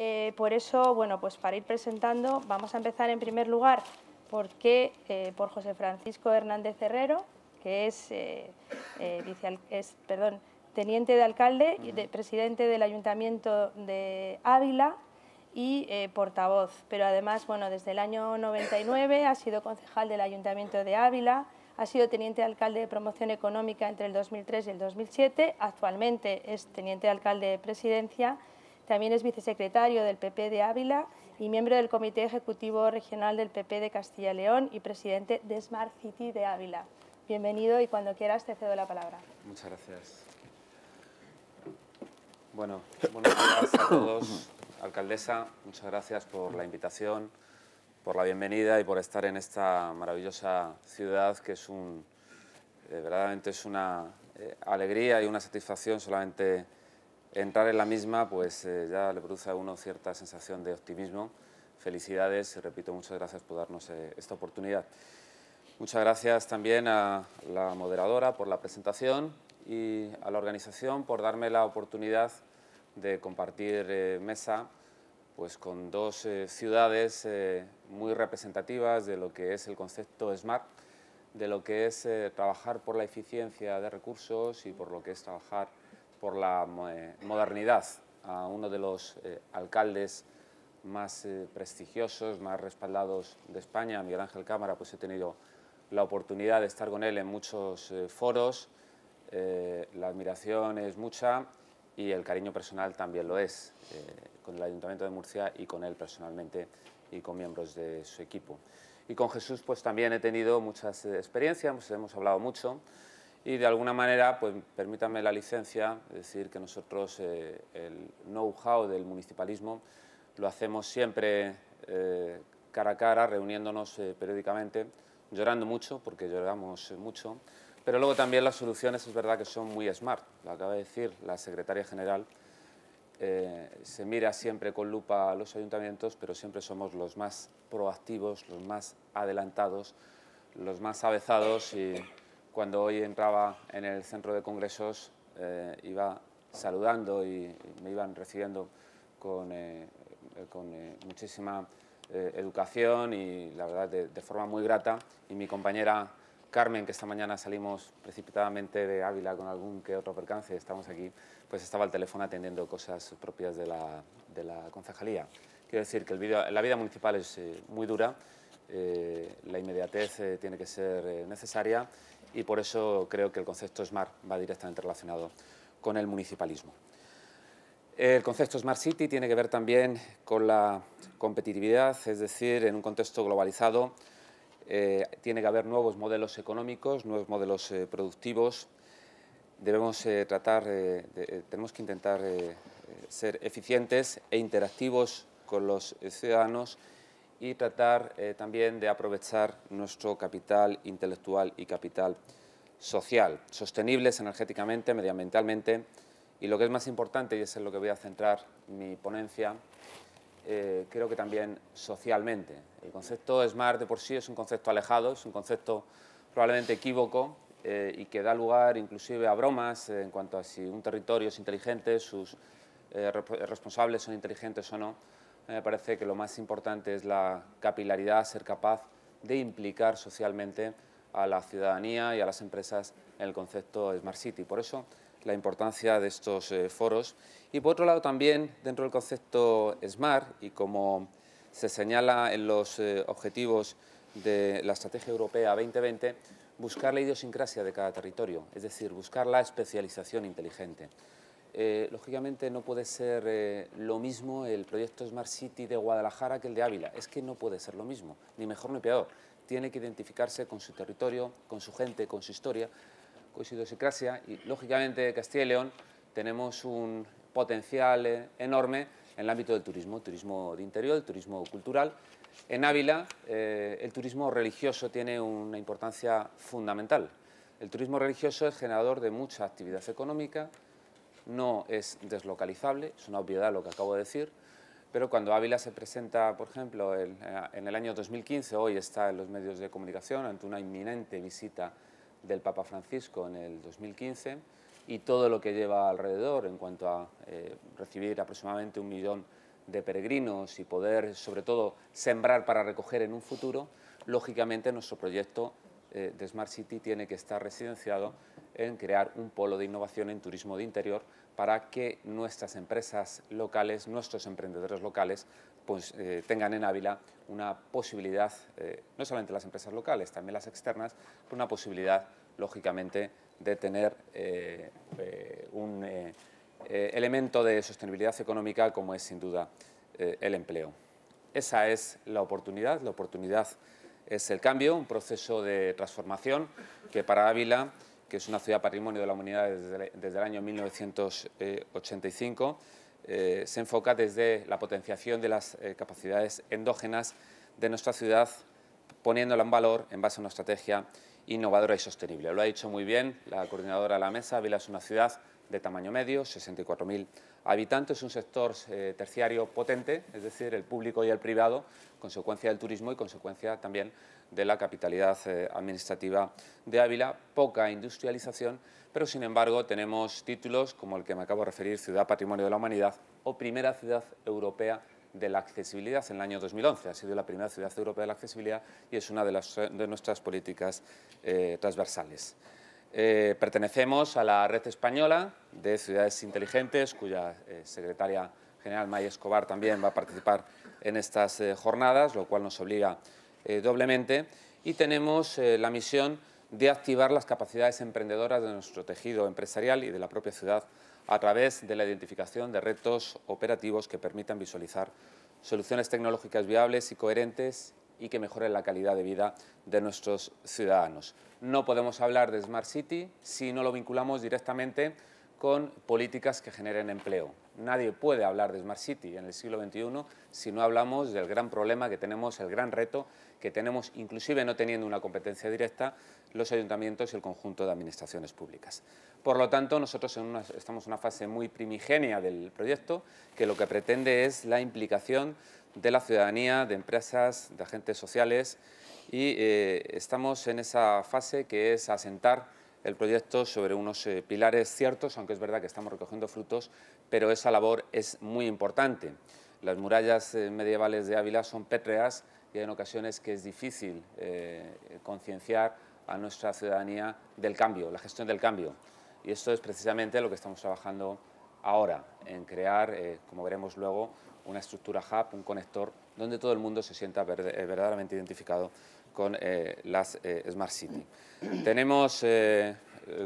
Eh, por eso, bueno, pues para ir presentando, vamos a empezar en primer lugar porque, eh, por José Francisco Hernández Herrero, que es, es perdón, teniente de alcalde y de, presidente del Ayuntamiento de Ávila y eh, portavoz, pero además, bueno, desde el año 99 ha sido concejal del Ayuntamiento de Ávila, ha sido teniente de alcalde de promoción económica entre el 2003 y el 2007, actualmente es teniente de alcalde de presidencia, también es vicesecretario del PP de Ávila y miembro del Comité Ejecutivo Regional del PP de Castilla y León y presidente de Smart City de Ávila. Bienvenido y cuando quieras te cedo la palabra. Muchas gracias. Bueno, buenos días a todos. Alcaldesa, muchas gracias por la invitación, por la bienvenida y por estar en esta maravillosa ciudad que es un, eh, verdaderamente es una eh, alegría y una satisfacción solamente entrar en la misma, pues eh, ya le produce a uno cierta sensación de optimismo. Felicidades repito, muchas gracias por darnos esta oportunidad. Muchas gracias también a la moderadora por la presentación y a la organización por darme la oportunidad de compartir eh, mesa pues, con dos eh, ciudades eh, muy representativas de lo que es el concepto SMART, de lo que es trabajar por la eficiencia de recursos y por lo que es trabajar por la modernidad. A uno de los alcaldes más prestigiosos, más respaldados de España, Miguel Ángel Cámara, pues he tenido la oportunidad de estar con él en muchos foros. la admiración es mucha y el cariño personal también lo es, eh, con el Ayuntamiento de Murcia y con él personalmente y con miembros de su equipo. Y con Jesús pues también he tenido muchas eh, experiencias, hemos hablado mucho y de alguna manera, pues permítanme la licencia, decir que nosotros eh, el know-how del municipalismo lo hacemos siempre cara a cara, reuniéndonos periódicamente, llorando mucho, porque lloramos mucho, pero luego también las soluciones es verdad que son muy smart, lo acaba de decir la secretaria general. Eh, se mira siempre con lupa a los ayuntamientos, pero siempre somos los más proactivos, los más adelantados, los más avezados y cuando hoy entraba en el centro de congresos eh, iba saludando y me iban recibiendo con, eh, con muchísima educación y la verdad de, de forma muy grata y mi compañera Carmen, que esta mañana salimos precipitadamente de Ávila con algún que otro percance, estamos aquí, pues estaba al teléfono atendiendo cosas propias de la, concejalía. Quiero decir que la vida municipal es eh, muy dura, eh, la inmediatez eh, tiene que ser necesaria y por eso creo que el concepto SMART va directamente relacionado con el municipalismo. El concepto Smart City tiene que ver también con la competitividad, es decir, en un contexto globalizado, eh, tiene que haber nuevos modelos económicos, nuevos modelos eh, productivos. Debemos eh, tratar, tenemos que intentar ser eficientes e interactivos con los ciudadanos y tratar también de aprovechar nuestro capital intelectual y capital social, sostenibles energéticamente, medioambientalmente y lo que es más importante, y es en lo que voy a centrar mi ponencia, eh, creo que también socialmente. El concepto SMART de por sí es un concepto alejado, es un concepto probablemente equívoco eh, y que da lugar inclusive a bromas en cuanto a si un territorio es inteligente, sus eh, responsables son inteligentes o no. Me parece que lo más importante es la capilaridad, ser capaz de implicar socialmente a la ciudadanía y a las empresas en el concepto Smart City. Por eso la importancia de estos eh, foros. Y por otro lado también, dentro del concepto SMART, y como se señala en los eh, objetivos de la Estrategia Europea 2020, buscar la idiosincrasia de cada territorio, es decir, buscar la especialización inteligente. Eh, lógicamente no puede ser lo mismo el proyecto Smart City de Guadalajara que el de Ávila, es que no puede ser lo mismo, ni mejor ni peor. Tiene que identificarse con su territorio, con su gente, con su historia, idiosincrasia y, lógicamente, Castilla y León tenemos un potencial eh, enorme en el ámbito del turismo, turismo de interior, el turismo cultural. En Ávila, eh, el turismo religioso tiene una importancia fundamental. El turismo religioso es generador de mucha actividad económica, no es deslocalizable, es una obviedad lo que acabo de decir, pero cuando Ávila se presenta, por ejemplo, en el año 2015, hoy está en los medios de comunicación ante una inminente visita del Papa Francisco en el 2015 y todo lo que lleva alrededor en cuanto a eh, recibir aproximadamente un millón de peregrinos y poder, sobre todo, sembrar para recoger en un futuro, lógicamente nuestro proyecto eh, de Smart City tiene que estar residenciado en crear un polo de innovación en turismo de interior para que nuestras empresas locales, nuestros emprendedores locales, pues, eh, tengan en Ávila una posibilidad, eh, no solamente las empresas locales, también las externas, una posibilidad, lógicamente, de tener un elemento de sostenibilidad económica como es, sin duda, el empleo. Esa es la oportunidad, la oportunidad es el cambio, un proceso de transformación que para Ávila, que es una ciudad patrimonio de la humanidad desde, el año 1985, eh, se enfoca desde la potenciación de las eh, capacidades endógenas de nuestra ciudad, poniéndola en valor en base a una estrategia innovadora y sostenible. Lo ha dicho muy bien la coordinadora de la mesa, Ávila es una ciudad de tamaño medio, 64.000 habitantes, un sector eh, terciario potente, es decir, el público y el privado, consecuencia del turismo y consecuencia también de la capitalidad eh, administrativa de Ávila, poca industrialización, pero sin embargo tenemos títulos como el que me acabo de referir, Ciudad Patrimonio de la Humanidad o Primera Ciudad Europea de la accesibilidad en el año 2011. Ha sido la primera ciudad europea de la accesibilidad y es una de, las, de nuestras políticas eh, transversales. Eh, pertenecemos a la red española de ciudades inteligentes, cuya eh, secretaria general Maya Escobar también va a participar en estas eh, jornadas, lo cual nos obliga doblemente. Y tenemos la misión de activar las capacidades emprendedoras de nuestro tejido empresarial y de la propia ciudad a través de la identificación de retos operativos que permitan visualizar soluciones tecnológicas viables y coherentes y que mejoren la calidad de vida de nuestros ciudadanos. No podemos hablar de Smart City si no lo vinculamos directamente con políticas que generen empleo. Nadie puede hablar de Smart City en el siglo XXI si no hablamos del gran problema que tenemos, el gran reto que tenemos, inclusive no teniendo una competencia directa, los ayuntamientos y el conjunto de administraciones públicas. Por lo tanto, nosotros estamos en una fase muy primigenia del proyecto que lo que pretende es la implicación de la ciudadanía, de empresas, de agentes sociales y eh, estamos en esa fase que es asentar el proyecto sobre unos eh, pilares ciertos, aunque es verdad que estamos recogiendo frutos, pero esa labor es muy importante. Las murallas eh, medievales de Ávila son pétreas y hay en ocasiones que es difícil concienciar a nuestra ciudadanía del cambio, la gestión del cambio. Y esto es precisamente lo que estamos trabajando ahora, en crear, como veremos luego, una estructura hub, un conector, donde todo el mundo se sienta eh, verdaderamente identificado con eh, las eh, Smart City. Tenemos,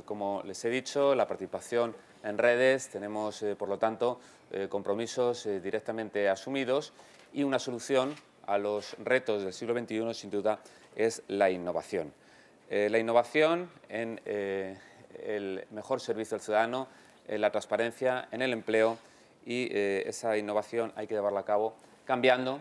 como les he dicho, la participación en redes, tenemos, por lo tanto, compromisos directamente asumidos y una solución a los retos del siglo XXI, sin duda, es la innovación. la innovación en el mejor servicio al ciudadano, en la transparencia, en el empleo y eh, esa innovación hay que llevarla a cabo cambiando,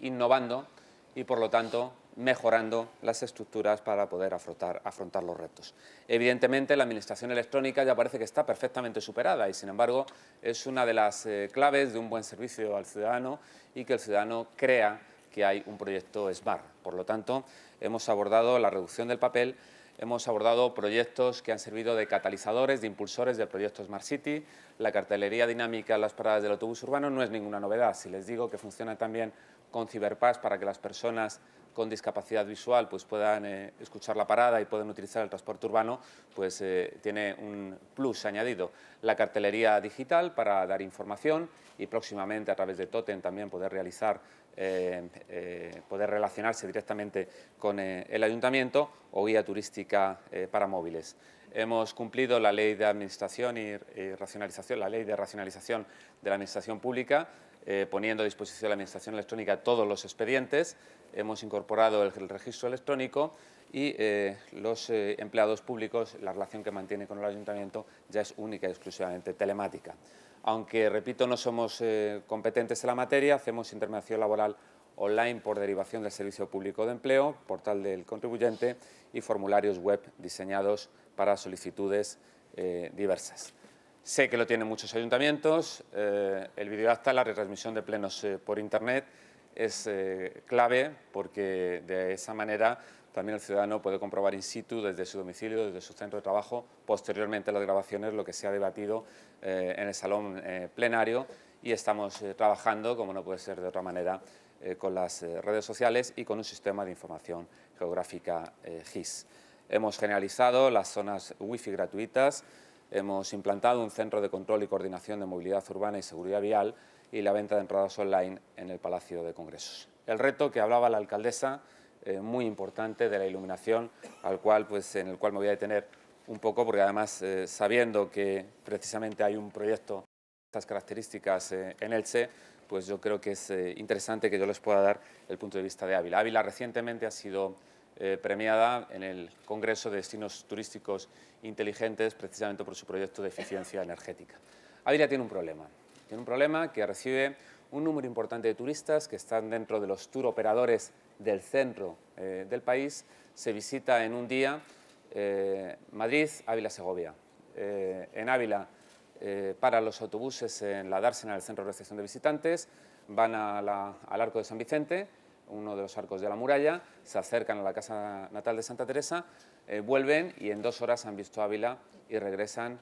innovando y, por lo tanto, mejorando las estructuras para poder afrontar, los retos. Evidentemente, la administración electrónica ya parece que está perfectamente superada y, sin embargo, es una de las eh, claves de un buen servicio al ciudadano y que el ciudadano crea que hay un proyecto SMART. Por lo tanto, hemos abordado la reducción del papel hemos abordado proyectos que han servido de catalizadores, de impulsores del proyecto Smart City. La cartelería dinámica en las paradas del autobús urbano no es ninguna novedad. Si les digo que funciona también con Ciberpass para que las personas con discapacidad visual pues puedan eh, escuchar la parada y puedan utilizar el transporte urbano, pues eh, tiene un plus añadido. La cartelería digital para dar información y próximamente a través de Totem también poder realizar eh, poder relacionarse directamente con el ayuntamiento o guía turística para móviles. Hemos cumplido la ley de administración y, racionalización, la ley de racionalización de la administración pública, poniendo a disposición de la administración electrónica todos los expedientes hemos incorporado el, registro electrónico y eh, los eh, empleados públicos, la relación que mantiene con el ayuntamiento ya es única y exclusivamente telemática. Aunque, repito, no somos eh, competentes en la materia, hacemos intermediación laboral online por derivación del Servicio Público de Empleo, portal del contribuyente y formularios web diseñados para solicitudes diversas. Sé que lo tienen muchos ayuntamientos, el videoacta, la retransmisión de plenos por Internet, es eh, clave porque de esa manera también el ciudadano puede comprobar in situ desde su domicilio, desde su centro de trabajo, posteriormente a las grabaciones, lo que se ha debatido eh, en el salón eh, plenario y estamos trabajando, como no puede ser de otra manera, con las redes sociales y con un sistema de información geográfica GIS. Hemos generalizado las zonas wifi gratuitas, hemos implantado un centro de control y coordinación de movilidad urbana y seguridad vial y la venta de entradas online en el Palacio de Congresos. El reto que hablaba la alcaldesa, eh, muy importante, de la iluminación, al cual, pues, en el cual me voy a detener un poco, porque además, eh, sabiendo que precisamente hay un proyecto de estas características eh, en Elche, pues yo creo que es interesante que yo les pueda dar el punto de vista de Ávila. Ávila recientemente ha sido premiada en el Congreso de Destinos Turísticos Inteligentes precisamente por su proyecto de eficiencia energética. Ávila tiene un problema, tiene un problema que recibe un número importante de turistas que están dentro de los tour operadores del centro eh, del país. Se visita en un día eh, Madrid, Ávila, Segovia. Eh, en Ávila para los autobuses en la Dársena, el centro de recepción de visitantes, van al Arco de San Vicente, uno de los arcos de la muralla, se acercan a la casa natal de Santa Teresa, vuelven y en dos horas han visto Ávila y regresan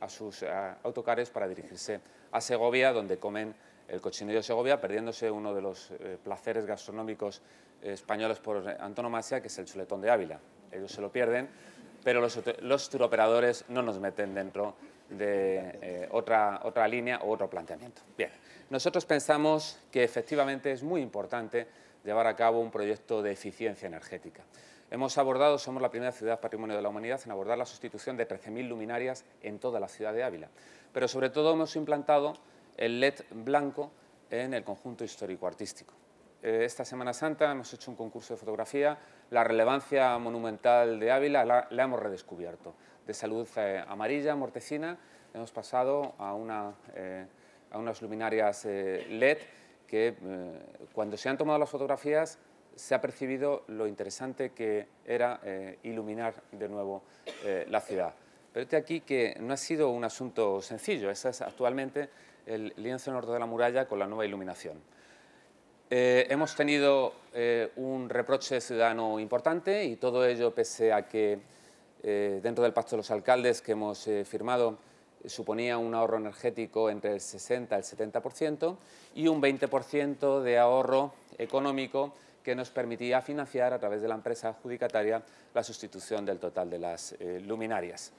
a sus autocares para dirigirse a Segovia, donde comen el cochinillo de Segovia, perdiéndose uno de los eh, placeres gastronómicos españoles por antonomasia, que es el chuletón de Ávila. Ellos se lo pierden, pero los, los turoperadores no nos meten dentro de eh, otra, otra línea o otro planteamiento. Bien, nosotros pensamos que efectivamente es muy importante llevar a cabo un proyecto de eficiencia energética. Hemos abordado, somos la primera ciudad patrimonio de la humanidad en abordar la sustitución de 13.000 luminarias en toda la ciudad de Ávila, pero sobre todo hemos implantado el LED blanco en el conjunto histórico-artístico. Eh, esta Semana Santa hemos hecho un concurso de fotografía, la relevancia monumental de Ávila la, hemos redescubierto. De salud eh, amarilla, mortecina, hemos pasado a, una, eh, a unas luminarias LED que cuando se han tomado las fotografías se ha percibido lo interesante que era iluminar de nuevo la ciudad. Pero este aquí que no ha sido un asunto sencillo, esa es actualmente el lienzo norte de la muralla con la nueva iluminación. Eh, hemos tenido eh, un reproche ciudadano importante y todo ello pese a que eh, dentro del pacto de los alcaldes que hemos firmado suponía un ahorro energético entre el 60 y el 70% y un 20% de ahorro económico que nos permitía financiar a través de la empresa adjudicataria la sustitución del total de las luminarias.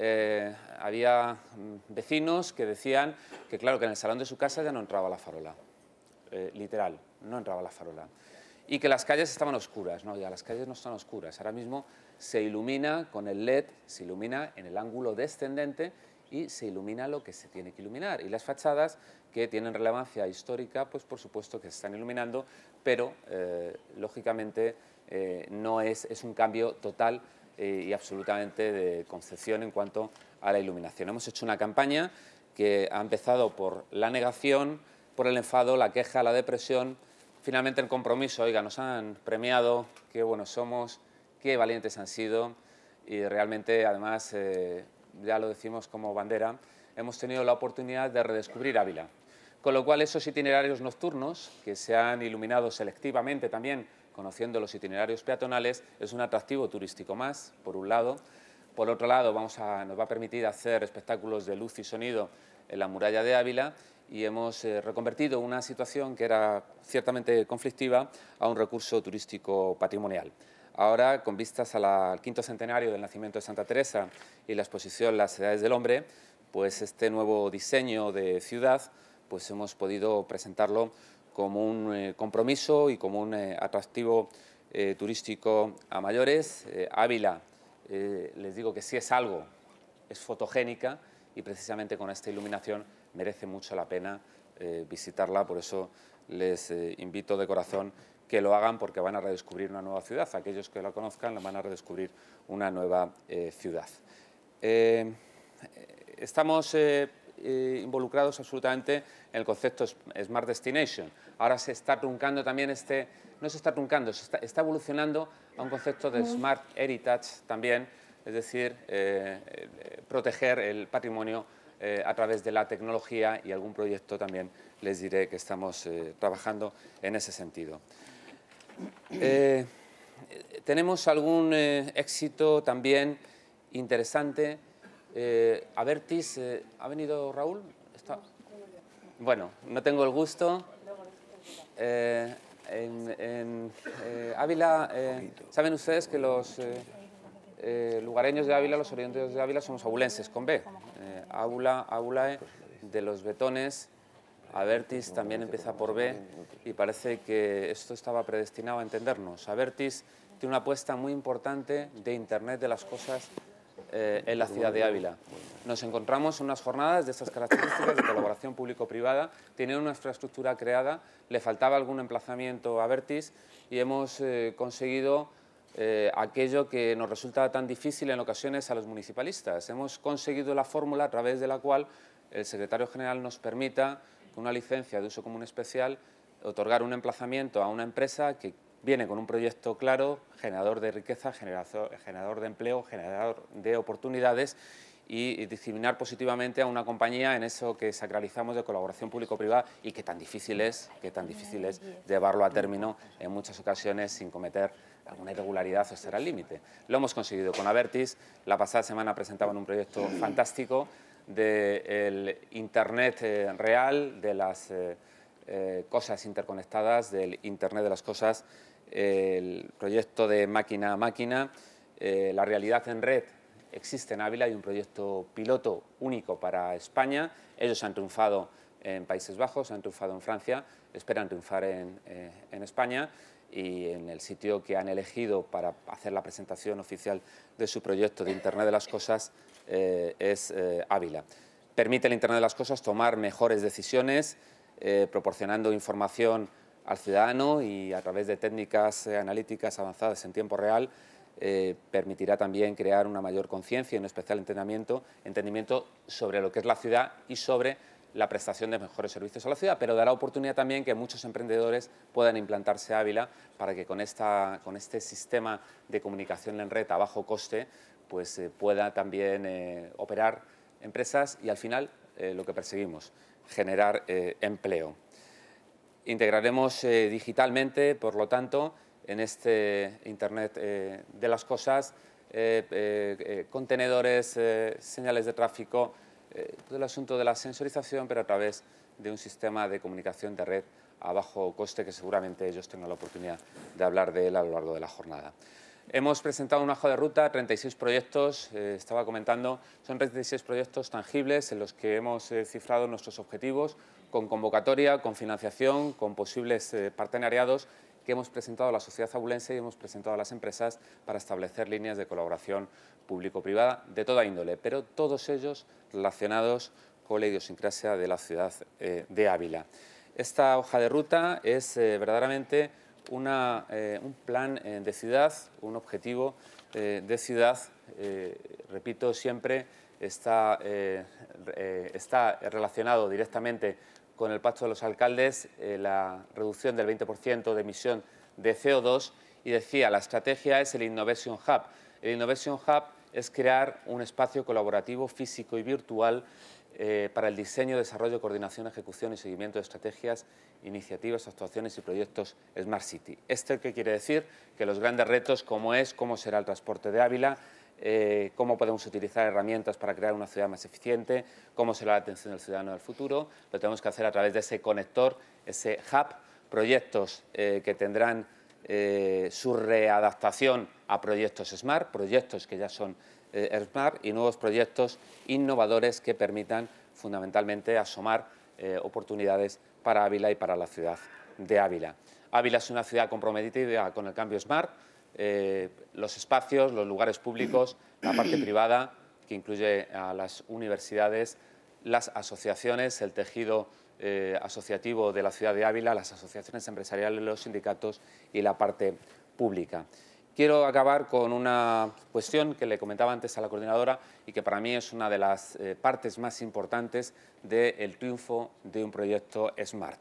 Eh, había mm, vecinos que decían que, claro, que en el salón de su casa ya no entraba la farola, eh, literal, no entraba la farola. Y que las calles estaban oscuras, no, ya las calles no están oscuras, ahora mismo se ilumina con el LED, se ilumina en el ángulo descendente y se ilumina lo que se tiene que iluminar. Y las fachadas que tienen relevancia histórica, pues por supuesto que se están iluminando, pero eh, lógicamente no es, es un cambio total eh, y absolutamente de concepción en cuanto a la iluminación. Hemos hecho una campaña que ha empezado por la negación, por el enfado, la queja, la depresión, finalmente el compromiso. Oiga, nos han premiado, qué buenos somos, qué valientes han sido y realmente, además, eh, ya lo decimos como bandera, hemos tenido la oportunidad de redescubrir Ávila. Con lo cual, esos itinerarios nocturnos, que se han iluminado selectivamente también conociendo los itinerarios peatonales, es un atractivo turístico más, por un lado. Por otro lado, vamos a, nos va a permitir hacer espectáculos de luz y sonido en la muralla de Ávila y hemos eh, reconvertido una situación que era ciertamente conflictiva a un recurso turístico patrimonial. Ahora, con vistas al quinto centenario del nacimiento de Santa Teresa y la exposición Las Edades del Hombre, pues este nuevo diseño de ciudad, pues hemos podido presentarlo como un eh, compromiso y como un eh, atractivo eh, turístico a mayores. Ávila, les digo que si es algo, es fotogénica y precisamente con esta iluminación merece mucho la pena visitarla, por eso les invito de corazón que lo hagan porque van a redescubrir una nueva ciudad. Aquellos que la conozcan van a redescubrir una nueva ciudad. estamos eh, involucrados absolutamente en el concepto Smart Destination. Ahora se está truncando también este, no se está truncando, se está, evolucionando a un concepto de Smart Heritage también, es decir, eh, eh, proteger el patrimonio a través de la tecnología y algún proyecto también les diré que estamos trabajando en ese sentido. Tenemos algún éxito también interesante eh, Avertis, eh, ¿ha venido Raúl? Bueno, no tengo el gusto. Eh, en, eh, Ávila, eh, saben ustedes que los lugareños de Ávila, los orientales de Ávila, somos abulenses con B. Aula, Aulae, de los betones, Avertis también empieza por B y parece que esto estaba predestinado a entendernos. Avertis tiene una apuesta muy importante de Internet de las cosas eh, en la ciudad de Ávila. Nos encontramos en unas jornadas de estas características de colaboración público-privada, tienen una infraestructura creada, le faltaba algún emplazamiento a Vertis y hemos eh, conseguido eh, aquello que nos resulta tan difícil en ocasiones a los municipalistas. Hemos conseguido la fórmula a través de la cual el secretario general nos permita, una licencia de uso común especial, otorgar un emplazamiento a una empresa que viene con un proyecto claro, generador de riqueza, generador de empleo, generador de oportunidades y discriminar positivamente a una compañía en eso que sacralizamos de colaboración público-privada y que tan difícil es, que tan difícil es llevarlo a término en muchas ocasiones sin cometer alguna irregularidad o estar al límite. Lo hemos conseguido con Avertis, la pasada semana presentaban un proyecto fantástico del Internet eh, real, de las eh, eh, cosas interconectadas, del Internet de las cosas el proyecto de máquina a máquina, la realidad en red existe en Ávila, hay un proyecto piloto único para España, ellos han triunfado en Países Bajos, han triunfado en Francia, esperan triunfar en, España y en el sitio que han elegido para hacer la presentación oficial de su proyecto de Internet de las Cosas eh, es Ávila. Permite el Internet de las Cosas tomar mejores decisiones, proporcionando información al ciudadano y a través de técnicas eh, analíticas avanzadas en tiempo real eh, permitirá también crear una mayor conciencia y un especial entendimiento, entendimiento sobre lo que es la ciudad y sobre la prestación de mejores servicios a la ciudad, pero dará oportunidad también que muchos emprendedores puedan implantarse a Ávila para que con, esta, con este sistema de comunicación en red a bajo coste pues, eh, pueda también operar empresas y al final lo que perseguimos, generar empleo. Integraremos eh, digitalmente, por lo tanto, en este Internet eh, de las cosas, eh, contenedores, señales de tráfico, todo el asunto de la sensorización, pero a través de un sistema de comunicación de red a bajo coste que seguramente ellos tengan la oportunidad de hablar de él a lo largo de la jornada. Hemos presentado una hoja de ruta, 36 proyectos, estaba comentando, son 36 proyectos tangibles en los que hemos cifrado nuestros objetivos, con convocatoria, con financiación, con posibles eh, partenariados que hemos presentado a la sociedad abulense y hemos presentado a las empresas para establecer líneas de colaboración público-privada de toda índole, pero todos ellos relacionados con la idiosincrasia de la ciudad eh, de Ávila. Esta hoja de ruta es eh, verdaderamente una, un plan de ciudad, un objetivo de ciudad, repito siempre, está, está relacionado directamente con el Pacto de los Alcaldes eh, la reducción del 20% de emisión de CO2 y decía, la estrategia es el Innovation Hub. El Innovation Hub es crear un espacio colaborativo físico y virtual eh, para el diseño, desarrollo, coordinación, ejecución y seguimiento de estrategias, iniciativas, actuaciones y proyectos Smart City. ¿Esto qué quiere decir? Que los grandes retos, como es, cómo será el transporte de Ávila, eh, cómo podemos utilizar herramientas para crear una ciudad más eficiente, cómo será la atención del ciudadano del futuro. Lo tenemos que hacer a través de ese conector, ese hub, proyectos eh, que tendrán eh, su readaptación a proyectos SMART, proyectos que ya son SMART y nuevos proyectos innovadores que permitan fundamentalmente asomar oportunidades para Ávila y para la ciudad de Ávila. Ávila es una ciudad comprometida con el cambio SMART, eh, los espacios, los lugares públicos, la parte privada, que incluye a las universidades, las asociaciones, el tejido eh, asociativo de la ciudad de Ávila, las asociaciones empresariales, los sindicatos y la parte pública. Quiero acabar con una cuestión que le comentaba antes a la coordinadora y que para mí es una de las eh, partes más importantes del triunfo de un proyecto SMART.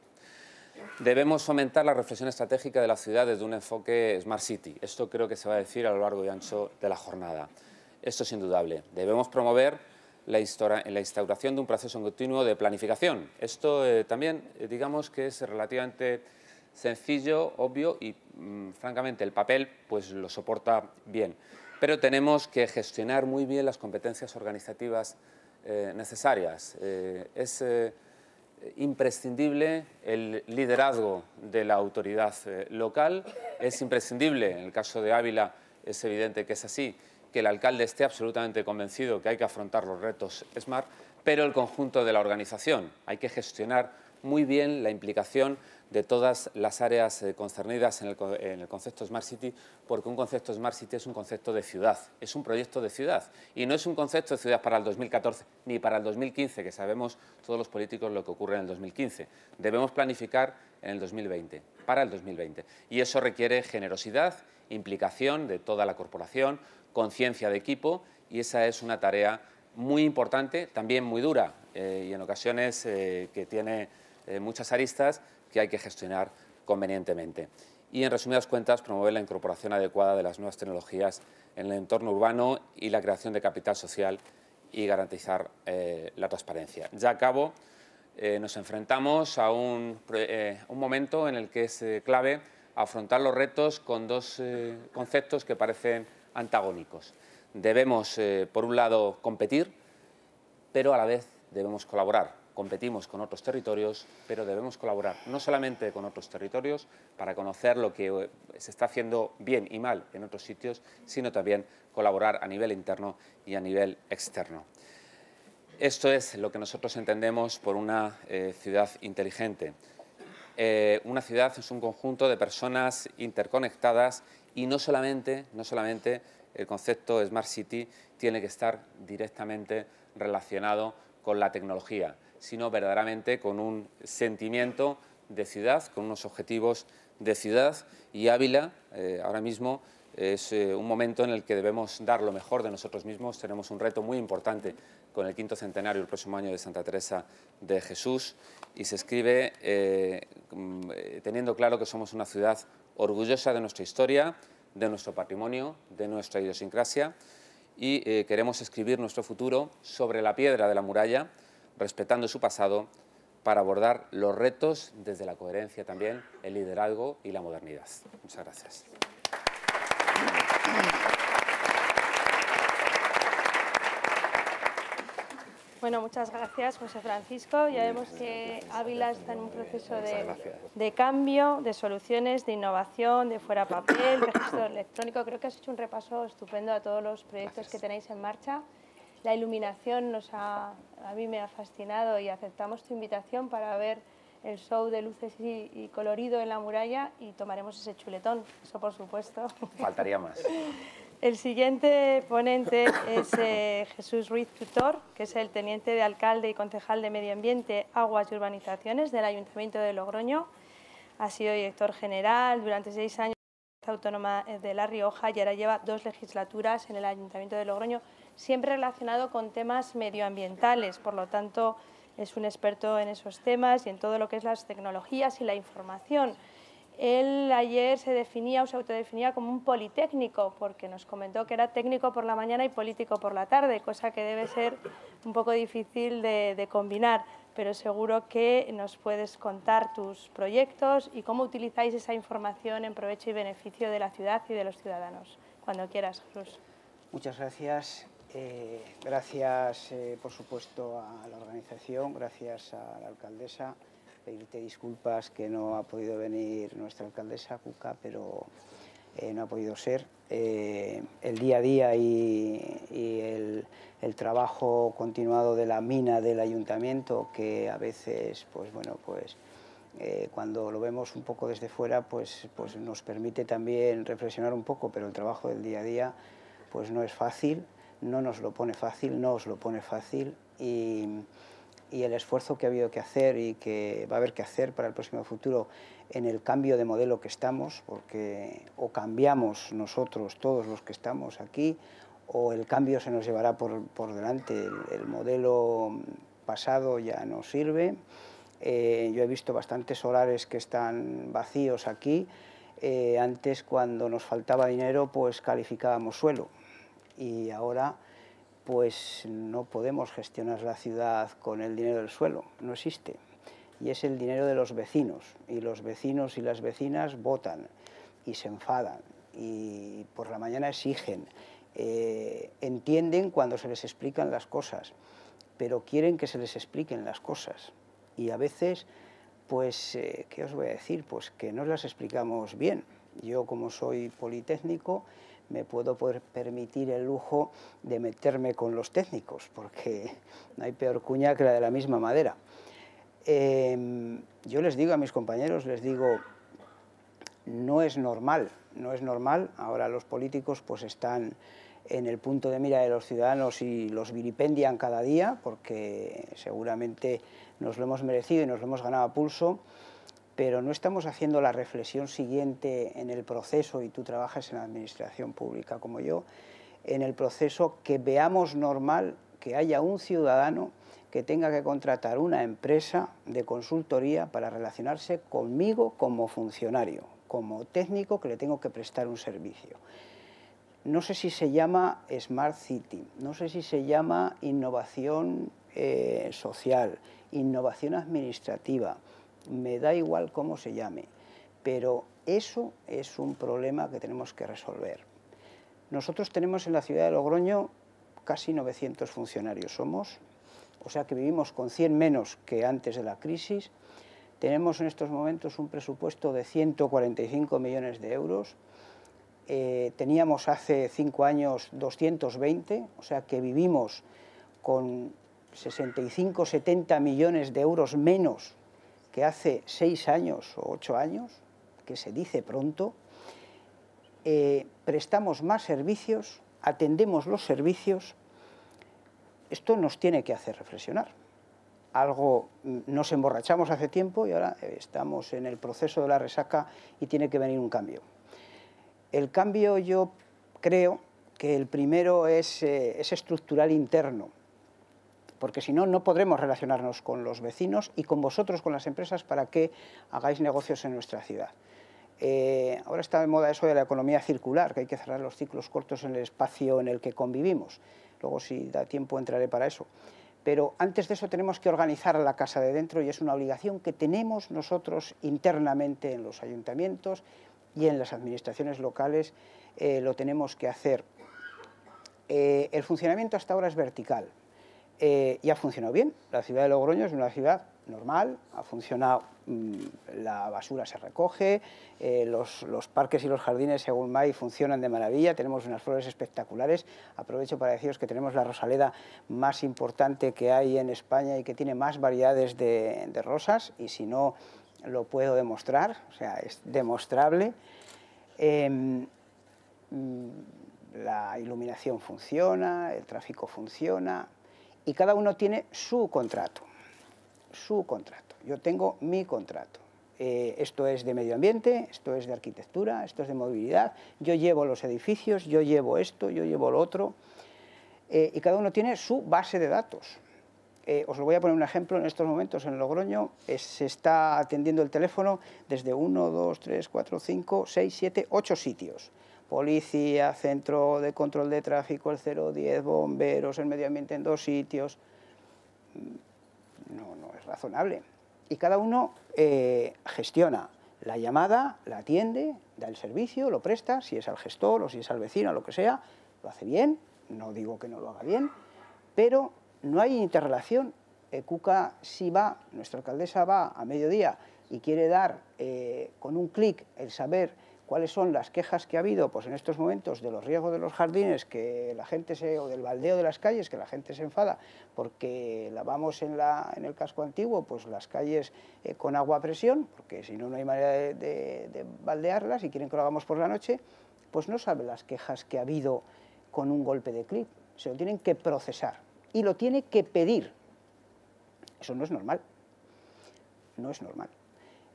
Debemos fomentar la reflexión estratégica de la ciudad desde un enfoque Smart City. Esto creo que se va a decir a lo largo y ancho de la jornada. Esto es indudable. Debemos promover la, instauración de un proceso continuo de planificación. Esto eh, también, eh, digamos que es relativamente sencillo, obvio y, mm, francamente, el papel pues, lo soporta bien. Pero tenemos que gestionar muy bien las competencias organizativas eh, necesarias. es imprescindible el liderazgo de la autoridad eh, local, es imprescindible, en el caso de Ávila es evidente que es así, que el alcalde esté absolutamente convencido que hay que afrontar los retos SMART, pero el conjunto de la organización. Hay que gestionar muy bien la implicación de todas las áreas eh, concernidas en el, concepto Smart City, porque un concepto Smart City es un concepto de ciudad, es un proyecto de ciudad y no es un concepto de ciudad para el 2014 ni para el 2015, que sabemos todos los políticos lo que ocurre en el 2015. Debemos planificar en el 2020, para el 2020. Y eso requiere generosidad, implicación de toda la corporación, conciencia de equipo y esa es una tarea muy importante, también muy dura eh, y en ocasiones eh, que tiene muchas aristas, que hay que gestionar convenientemente. Y, en resumidas cuentas, promover la incorporación adecuada de las nuevas tecnologías en el entorno urbano y la creación de capital social y garantizar eh, la transparencia. Ya a cabo, eh, nos enfrentamos a un, eh, un, momento en el que es clave afrontar los retos con dos conceptos que parecen antagónicos. Debemos, por un lado, competir, pero a la vez debemos colaborar competimos con otros territorios, pero debemos colaborar no solamente con otros territorios para conocer lo que eh, se está haciendo bien y mal en otros sitios, sino también colaborar a nivel interno y a nivel externo. Esto es lo que nosotros entendemos por una eh, ciudad inteligente. Eh, una ciudad es un conjunto de personas interconectadas y no solamente, no solamente el concepto Smart City tiene que estar directamente relacionado con la tecnología, sino verdaderamente con un sentimiento de ciudad, con unos objetivos de ciudad. Y Ávila eh, ahora mismo es eh, un momento en el que debemos dar lo mejor de nosotros mismos. Tenemos un reto muy importante con el quinto centenario el próximo año de Santa Teresa de Jesús. Y se escribe eh, mm, teniendo claro que somos una ciudad orgullosa de nuestra historia, de nuestro patrimonio, de nuestra idiosincrasia. Y queremos escribir nuestro futuro sobre la piedra de la muralla respetando su pasado, para abordar los retos desde la coherencia también, el liderazgo y la modernidad. Muchas gracias. Bueno, muchas gracias, José Francisco. Ya vemos que Ávila está en un proceso de, de, cambio, de soluciones, de innovación, de fuera papel, registro electrónico. Creo que has hecho un repaso estupendo a todos los proyectos que tenéis en marcha. La iluminación nos a mí me ha fascinado y aceptamos tu invitación para ver el show de luces y, colorido en la muralla y tomaremos ese chuletón, eso por supuesto. Faltaría más. El siguiente ponente es eh, Jesús Ruiz Tutor, que es el teniente de alcalde y concejal de Medio Ambiente, Aguas y Urbanizaciones del Ayuntamiento de Logroño. Ha sido director general durante seis años de la Autónoma de La Rioja y ahora lleva dos legislaturas en el Ayuntamiento de Logroño siempre relacionado con temas medioambientales, por lo tanto es un experto en esos temas y en todo lo que es las tecnologías y la información. Él ayer se definía o se autodefinía como un politécnico porque nos comentó que era técnico por la mañana y político por la tarde, cosa que debe ser un poco difícil de, de combinar, pero seguro que nos puedes contar tus proyectos y cómo utilizáis esa información en provecho y beneficio de la ciudad y de los ciudadanos. Cuando quieras, Jesús. Muchas gracias. Eh, gracias, eh, por supuesto, a la organización, gracias a la alcaldesa. Pedirte disculpas que no ha podido venir nuestra alcaldesa, Cuca, pero eh, no ha podido ser. el día a día y, el, trabajo continuado de la mina del ayuntamiento, que a veces, pues bueno, pues cuando lo vemos un poco desde fuera, pues, pues nos permite también reflexionar un poco, pero el trabajo del día a día pues no es fácil no nos lo pone fácil, no os lo pone fácil y, el esfuerzo que ha habido que hacer y que va a haber que hacer para el próximo futuro en el cambio de modelo que estamos, porque o cambiamos nosotros, todos los que estamos aquí, o el cambio se nos llevará por, delante, el, modelo pasado ya no sirve. Eh, yo he visto bastantes solares que están vacíos aquí. Eh, antes, cuando nos faltaba dinero, pues calificábamos suelo y ahora pues no podemos gestionar la ciudad con el dinero del suelo, no existe. Y es el dinero de los vecinos, y los vecinos y las vecinas votan y se enfadan y por la mañana exigen, eh, entienden cuando se les explican las cosas, pero quieren que se les expliquen las cosas. y a veces, pues, eh, ¿qué os voy a decir? Pues que no las explicamos bien. Yo, como soy politécnico, me puedo permitir el lujo de meterme con los técnicos, porque no hay peor cuña que la de la misma madera. Em, yo les digo a mis compañeros, les digo, no es normal, no es normal, ahora los políticos pues están en el punto de mira de los ciudadanos y los vilipendian cada día, porque seguramente nos lo hemos merecido y nos lo hemos ganado a pulso, pero no estamos haciendo la reflexión siguiente en el proceso, y tú trabajas en la administración pública como yo, en el proceso que veamos normal que haya un ciudadano que tenga que contratar una empresa de consultoría para relacionarse conmigo como funcionario, como técnico que le tengo que prestar un servicio. No sé si se llama Smart City, no sé si se llama innovación eh, social, innovación administrativa, me da igual cómo se llame, pero eso es un problema que tenemos que resolver. Nosotros tenemos en la ciudad de Logroño casi 900 funcionarios, somos, o sea que vivimos con 100 menos que antes de la crisis, tenemos en estos momentos un presupuesto de 145 millones de euros. Eh, teníamos hace cinco años 220, o sea que vivimos con 65, 70 millones de euros menos que hace seis años o ocho años, que se dice pronto. Eh, prestamos más servicios, atendemos los servicios. Esto nos tiene que hacer reflexionar algo, mm, nos emborrachamos hace tiempo y ahora eh, estamos en el proceso de la resaca y tiene que venir un cambio. El cambio yo creo que el primero es, eh, es estructural interno, porque si no, no podremos relacionarnos con los vecinos y con vosotros, con las empresas, para que hagáis negocios en nuestra ciudad. Eh, ahora está de moda eso de la economía circular, que hay que cerrar los ciclos cortos en el espacio en el que convivimos. Luego, si da tiempo, entraré para eso pero antes de eso tenemos que organizar la casa de dentro y es una obligación que tenemos nosotros internamente en los ayuntamientos y en las administraciones locales, eh, lo tenemos que hacer. Eh, el funcionamiento hasta ahora es vertical eh, y ha funcionado bien. La ciudad de Logroño es una ciudad normal, ha funcionado, mm, la basura se recoge, eh, los, parques y los jardines, según MAI, funcionan de maravilla, tenemos unas flores espectaculares. Aprovecho para deciros que tenemos la rosaleda más importante que hay en España y que tiene más variedades de, rosas, y si no, lo puedo demostrar, o sea, es demostrable. Em, mm, la iluminación funciona, el tráfico funciona, y cada uno tiene su contrato su contrato. Yo tengo mi contrato. Eh, esto es de medio ambiente, esto es de arquitectura, esto es de movilidad. Yo llevo los edificios, yo llevo esto, yo llevo lo otro. Eh, y cada uno tiene su base de datos. Eh, os lo voy a poner un ejemplo. En estos momentos en Logroño se está atendiendo el teléfono desde 1, 2, 3, 4, 5, 6, 7, 8 sitios. Policía, centro de control de tráfico, el 010, bomberos, el medio ambiente en dos sitios no, no es razonable. Y cada uno eh, gestiona la llamada, la atiende, da el servicio, lo presta, si es al gestor o si es al vecino, lo que sea, lo hace bien, no digo que no lo haga bien, pero no hay interrelación. Eh, Cuca si va, nuestra alcaldesa va a mediodía y quiere dar eh, con un clic el saber ¿Cuáles son las quejas que ha habido pues en estos momentos de los riesgos de los jardines, que la gente se, o del baldeo de las calles, que la gente se enfada porque lavamos en, la, en el casco antiguo pues las calles eh, con agua a presión, porque si no, no hay manera de, baldearlas y quieren que lo hagamos por la noche, pues no sabe las quejas que ha habido con un golpe de clip. Se lo tienen que procesar y lo tiene que pedir. Eso no es normal. No es normal.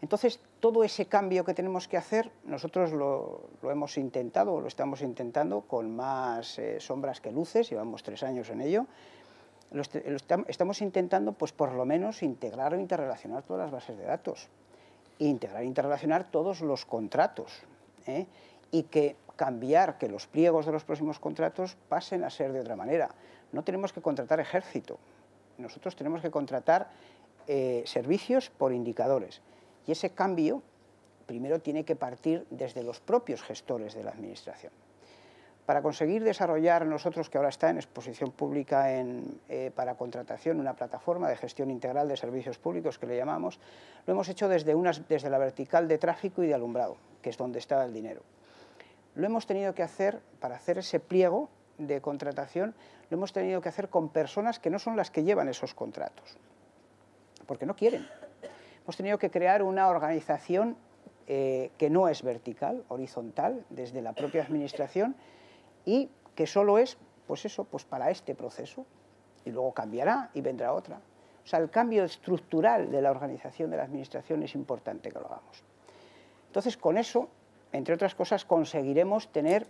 Entonces, todo ese cambio que tenemos que hacer, nosotros lo, hemos intentado, lo estamos intentando con más eh, sombras que luces, llevamos tres años en ello. estamos intentando, pues por lo menos, integrar o interrelacionar todas las bases de datos, integrar e interrelacionar todos los contratos, ¿eh? y que cambiar, que los pliegos de los próximos contratos pasen a ser de otra manera. No tenemos que contratar ejército, nosotros tenemos que contratar eh, servicios por indicadores y ese cambio primero tiene que partir desde los propios gestores de la Administración. para conseguir desarrollar nosotros, que ahora está en exposición pública eh, para contratación, una plataforma de gestión integral de servicios públicos que le llamamos, lo hemos hecho desde, desde la vertical de tráfico y de alumbrado, que es donde está el dinero. Lo hemos tenido que hacer, para hacer ese pliego de contratación, lo hemos tenido que hacer con personas que no son las que llevan esos contratos, porque no quieren. Hemos tenido que crear una organización eh, que no es vertical, horizontal, desde la propia administración, y que solo es, pues eso, pues para este proceso. Y luego cambiará y vendrá otra. O sea, el cambio estructural de la organización de la administración es importante que lo hagamos. Entonces, con eso, entre otras cosas, conseguiremos tener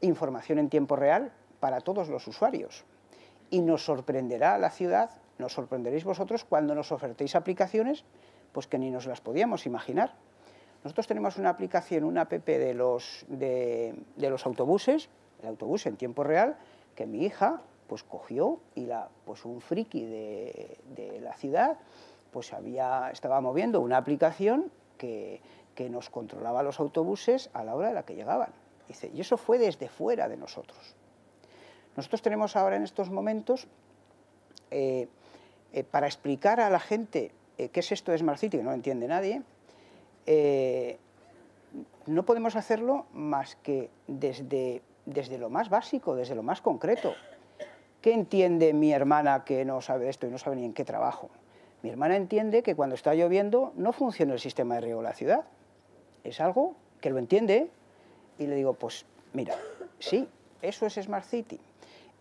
información en tiempo real para todos los usuarios. Y nos sorprenderá la ciudad, nos sorprenderéis vosotros cuando nos ofertéis aplicaciones pues que ni nos las podíamos imaginar. Nosotros tenemos una aplicación, una app de los, de los autobuses, el autobús en tiempo real, que mi hija pues cogió y la, pues un friki de, la ciudad pues había, estaba moviendo una aplicación que, que, nos controlaba los autobuses a la hora de la que llegaban. Y eso fue desde fuera de nosotros. Nosotros tenemos ahora en estos momentos, eh, eh, para explicar a la gente eh, qué es esto de Smart City, que no entiende nadie, no podemos hacerlo más que desde desde lo más básico, desde lo más concreto. ¿Qué entiende mi hermana que no sabe esto y no sabe ni en qué trabajo? Mi hermana entiende que cuando está lloviendo no funciona el sistema de riego de la ciudad. Es algo que lo entiende y le digo, pues mira, sí, eso es Smart City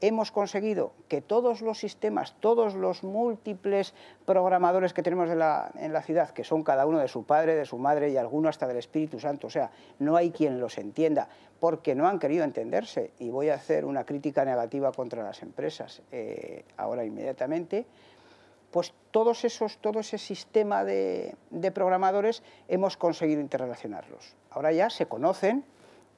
hemos conseguido que todos los sistemas, todos los múltiples programadores que tenemos en la, ciudad, que son cada uno de su padre, de su madre y alguno hasta del Espíritu Santo, o sea, no hay quien los entienda porque no han querido entenderse, y voy a hacer una crítica negativa contra las empresas eh, ahora inmediatamente, pues todos esos, todo ese sistema de, programadores hemos conseguido interrelacionarlos. Ahora ya se conocen,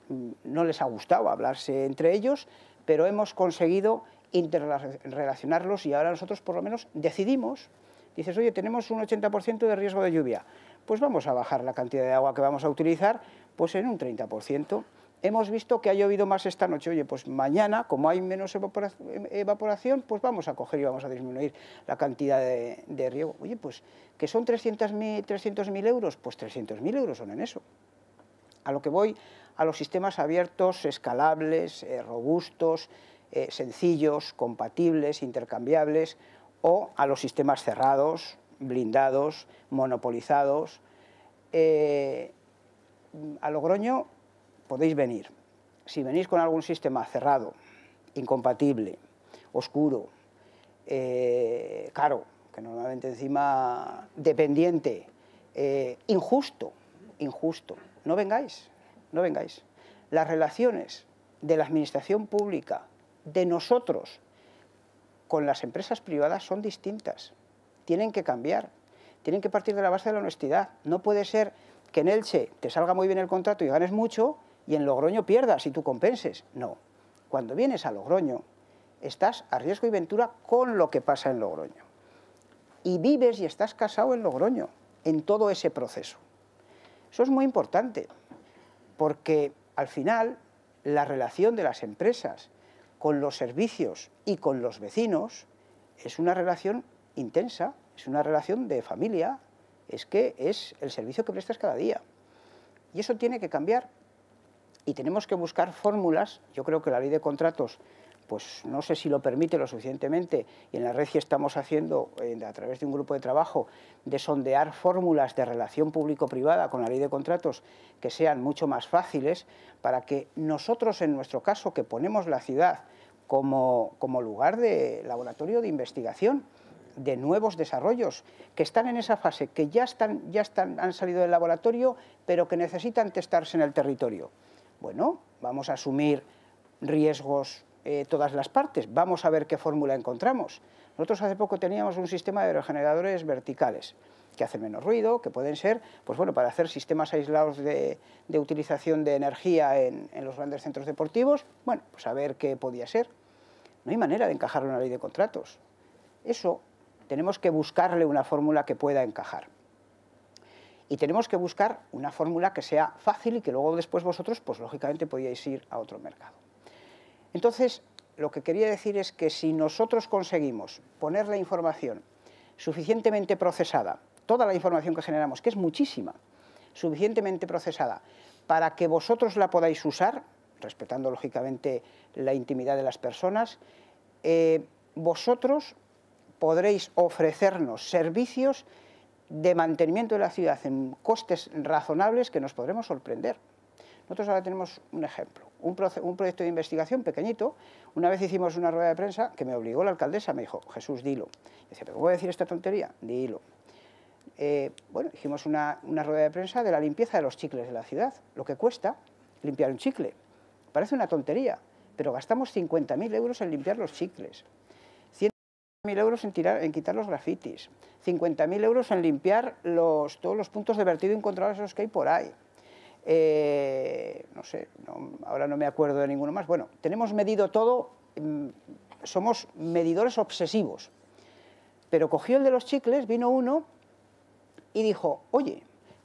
mm, no les ha gustado hablarse entre ellos, pero hemos conseguido interrelacionarlos y ahora nosotros por lo menos decidimos, dices, oye, tenemos un 80% de riesgo de lluvia, pues vamos a bajar la cantidad de agua que vamos a utilizar pues en un 30%. Hemos visto que ha llovido más esta noche, oye, pues mañana, como hay menos evaporación, pues vamos a coger y vamos a disminuir la cantidad de, riego. Oye, pues que son 300.000 300 euros, pues 300.000 euros son en eso. A lo que voy a los sistemas abiertos, escalables, eh, robustos, eh, sencillos, compatibles, intercambiables, o a los sistemas cerrados, blindados, monopolizados. Eh, a Logroño podéis venir. Si venís con algún sistema cerrado, incompatible, oscuro, caro, que normalmente encima dependiente, injusto, injusto, no vengáis no vengáis. Las relaciones de la administración pública, de nosotros, con las empresas privadas son distintas. Tienen que cambiar. Tienen que partir de la base de la honestidad. No puede ser que en Elche te salga muy bien el contrato y ganes mucho y en Logroño pierdas y tú compenses. No. Cuando vienes a Logroño, estás a riesgo y ventura con lo que pasa en Logroño. Y vives y estás casado en Logroño, en todo ese proceso. Eso es muy importante porque al final la relación de las empresas con los servicios y con los vecinos es una relación intensa, es una relación de familia, es que es el servicio que prestas cada día. Y eso tiene que cambiar y tenemos que buscar fórmulas, yo creo que la ley de contratos pues no sé si lo permite lo suficientemente, y en la red estamos haciendo a través de un grupo de trabajo de sondear fórmulas de relación público-privada con la ley de contratos que sean mucho más fáciles para que nosotros, en nuestro caso, que ponemos la ciudad como, como lugar de laboratorio de investigación, de nuevos desarrollos que están en esa fase, que ya, están, ya están, han salido del laboratorio, pero que necesitan testarse en el territorio. Bueno, vamos a asumir riesgos eh, todas las partes. Vamos a ver qué fórmula encontramos. Nosotros hace poco teníamos un sistema de aerogeneradores verticales que hacen menos ruido, que pueden ser, pues bueno, para hacer sistemas aislados de, utilización de energía en, los grandes centros deportivos, bueno, pues a ver qué podía ser. No hay manera de encajarlo en la ley de contratos. Eso tenemos que buscarle una fórmula que pueda encajar. Y tenemos que buscar una fórmula que sea fácil y que luego después vosotros, pues lógicamente, podíais ir a otro mercado. Entonces, lo que quería decir es que si nosotros conseguimos poner la información suficientemente procesada, toda la información que generamos, que es muchísima, suficientemente procesada, para que vosotros la podáis usar, respetando lógicamente la intimidad de las personas, eh, vosotros podréis ofrecernos servicios de mantenimiento de la ciudad en costes razonables que nos podremos sorprender. Nosotros ahora tenemos un ejemplo, un, proyecto de investigación pequeñito. Una vez hicimos una rueda de prensa que me obligó la alcaldesa, me dijo, Jesús, dilo. Y decía, ¿pero voy a decir esta tontería? Dilo. Eh, bueno, hicimos una, una, rueda de prensa de la limpieza de los chicles de la ciudad, lo que cuesta limpiar un chicle. Parece una tontería, pero gastamos 50.000 euros en limpiar los chicles, 100.000 euros en, tirar, en quitar los grafitis, 50.000 euros en limpiar los, todos los puntos de vertido esos que hay por ahí. Eh, no sé, ahora no me acuerdo de ninguno más. Bueno, tenemos medido todo, mm, somos medidores obsesivos. Pero cogió el de los chicles, vino uno y dijo, oye,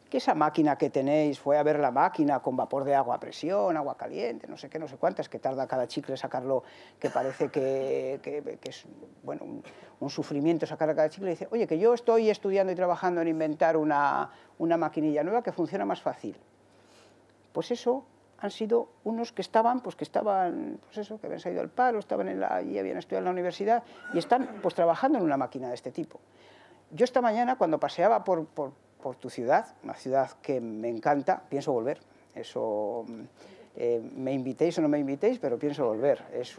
que esa máquina que tenéis fue a ver la máquina con vapor de agua a presión, agua caliente, no sé qué, no sé cuántas, que tarda cada chicle sacarlo, que parece que, es bueno, un, sufrimiento sacar cada chicle, y dice, oye, que yo estoy estudiando y trabajando en inventar una, una maquinilla nueva que funciona más fácil. Pues eso han sido unos que estaban, pues que estaban, pues eso, que habían salido al paro, estaban en la, y habían estudiado en la universidad y están pues trabajando en una máquina de este tipo. Yo esta mañana cuando paseaba por, tu ciudad, una ciudad que me encanta, pienso volver. Eso, eh, me invitéis o no me invitéis, pero pienso volver. Es,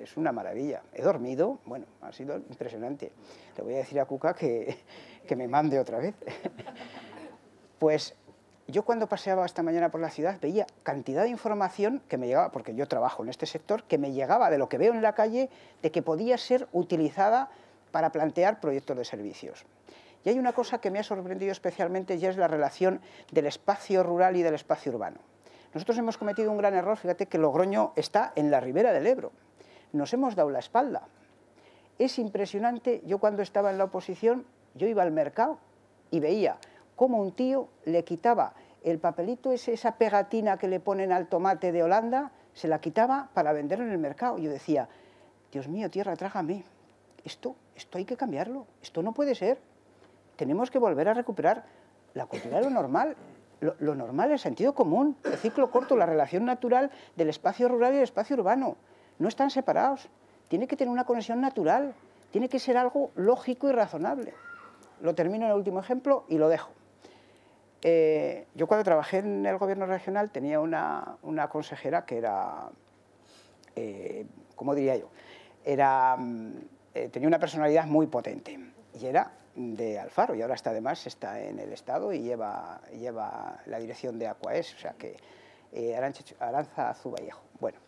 es, una maravilla. He dormido, bueno, ha sido impresionante. Le voy a decir a Cuca que, que me mande otra vez. pues yo cuando paseaba esta mañana por la ciudad veía cantidad de información que me llegaba, porque yo trabajo en este sector, que me llegaba de lo que veo en la calle, de que podía ser utilizada para plantear proyectos de servicios. Y hay una cosa que me ha sorprendido especialmente y es la relación del espacio rural y del espacio urbano. Nosotros hemos cometido un gran error, fíjate que Logroño está en la ribera del Ebro. Nos hemos dado la espalda. Es impresionante, yo cuando estaba en la oposición, yo iba al mercado y veía cómo un tío le quitaba el papelito, esa pegatina que le ponen al tomate de Holanda, se la quitaba para venderlo en el mercado. Yo decía, Dios mío, tierra, trágame esto, esto hay que cambiarlo, esto no puede ser. Tenemos que volver a recuperar la cultura de lo normal, lo, normal, el sentido común, el ciclo corto, la relación natural del espacio rural y del espacio urbano. No están separados, tiene que tener una conexión natural, tiene que ser algo lógico y razonable. Lo termino en el último ejemplo y lo dejo. Eh, yo cuando trabajé en el gobierno regional tenía una, consejera que era, eh, ¿cómo diría yo? Mm, eh, tenía una personalidad muy potente y era de Alfaro y ahora está además está en el Estado y lleva, lleva la dirección de Aquaes, o sea que eh, Aranza Azuvallejo. Bueno,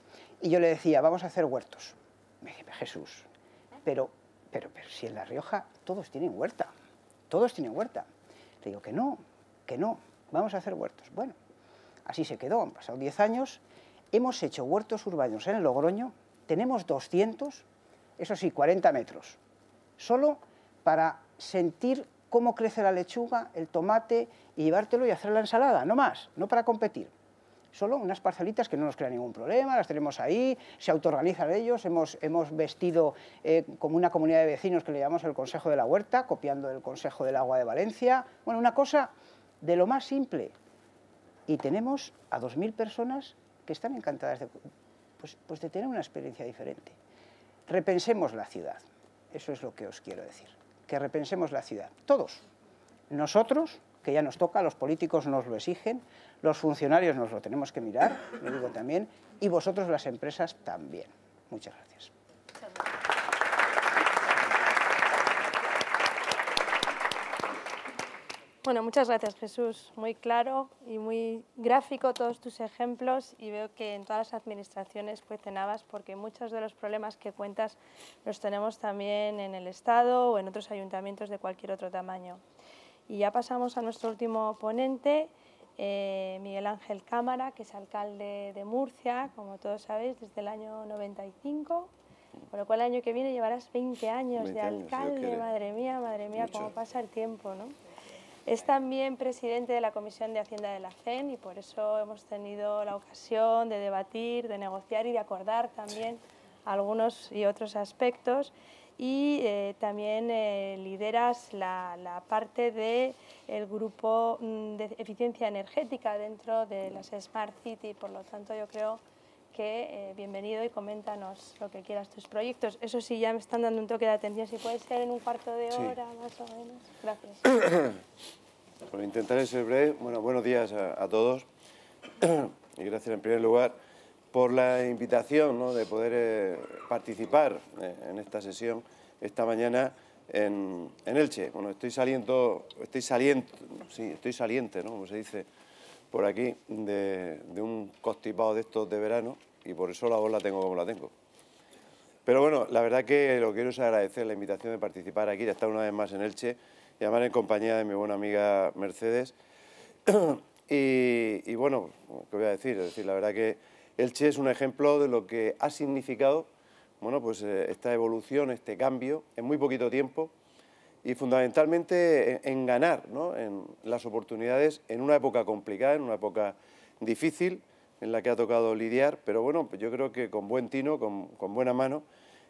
y yo le decía, vamos a hacer huertos. Me dice, Jesús, pero, pero, pero si en La Rioja todos tienen huerta, todos tienen huerta. Le digo que no, que no, vamos a hacer huertos. Bueno, así se quedó, han pasado 10 años, hemos hecho huertos urbanos en el Logroño, tenemos 200 eso sí, 40 metros, solo para sentir cómo crece la lechuga, el tomate y llevártelo y hacer la ensalada, no más, no para competir. Solo unas parcelitas que no nos crean ningún problema, las tenemos ahí, se autoorganizan ellos, hemos, hemos vestido eh, como una comunidad de vecinos que le llamamos el Consejo de la Huerta, copiando el Consejo del Agua de Valencia. Bueno, una cosa de lo más simple. Y tenemos a 2.000 personas que están encantadas de, pues, pues de tener una experiencia diferente repensemos la ciudad. Eso es lo que os quiero decir, que repensemos la ciudad. Todos. Nosotros, que ya nos toca, los políticos nos lo exigen, los funcionarios nos lo tenemos que mirar, lo digo también, y vosotros las empresas también. Muchas gracias. Bueno, muchas gracias Jesús. Muy claro y muy gráfico todos tus ejemplos y veo que en todas las administraciones cenabas porque muchos de los problemas que cuentas los tenemos también en el Estado o en otros ayuntamientos de cualquier otro tamaño. Y ya pasamos a nuestro último ponente, eh, Miguel Ángel Cámara, que es alcalde de Murcia, como todos sabéis, desde el año 95. Por lo cual el año que viene llevarás 20 años de alcalde, madre mía, madre mía, cómo pasa el tiempo, ¿no? Es también presidente de la Comisión de Hacienda de la CEN y por eso hemos tenido la ocasión de debatir, de negociar y de acordar también algunos y otros aspectos. Y eh, también eh, lideras la, parte del el grupo mm, de eficiencia energética dentro de las Smart City, por lo tanto yo creo que eh, bienvenido y coméntanos lo que quieras tus proyectos. Eso sí, ya me están dando un toque de atención, si puede ser en un cuarto de hora más o menos. Gracias. Bueno, intentaré ser breve. Bueno, buenos días a, todos y gracias en primer lugar por la invitación de poder eh, participar eh, en esta sesión esta mañana en, Elche. Bueno, estoy saliendo, estoy saliendo, sí, estoy saliente, ¿no? Como se dice por aquí, de, de un constipado de estos de verano y por eso la voz la tengo como la tengo. Pero bueno, la verdad que lo quiero es agradecer la invitación de participar aquí, de estar una vez más en Elche y además en compañía de mi buena amiga Mercedes. y, bueno, ¿qué voy a decir? Es decir, la verdad que Elche es un ejemplo de lo que ha significado bueno, pues, eh, esta evolución, este cambio en muy poquito tiempo y fundamentalmente en, ganar en las oportunidades en una época complicada, en una época difícil en la que ha tocado lidiar, pero bueno, yo creo que con buen tino, con, buena mano,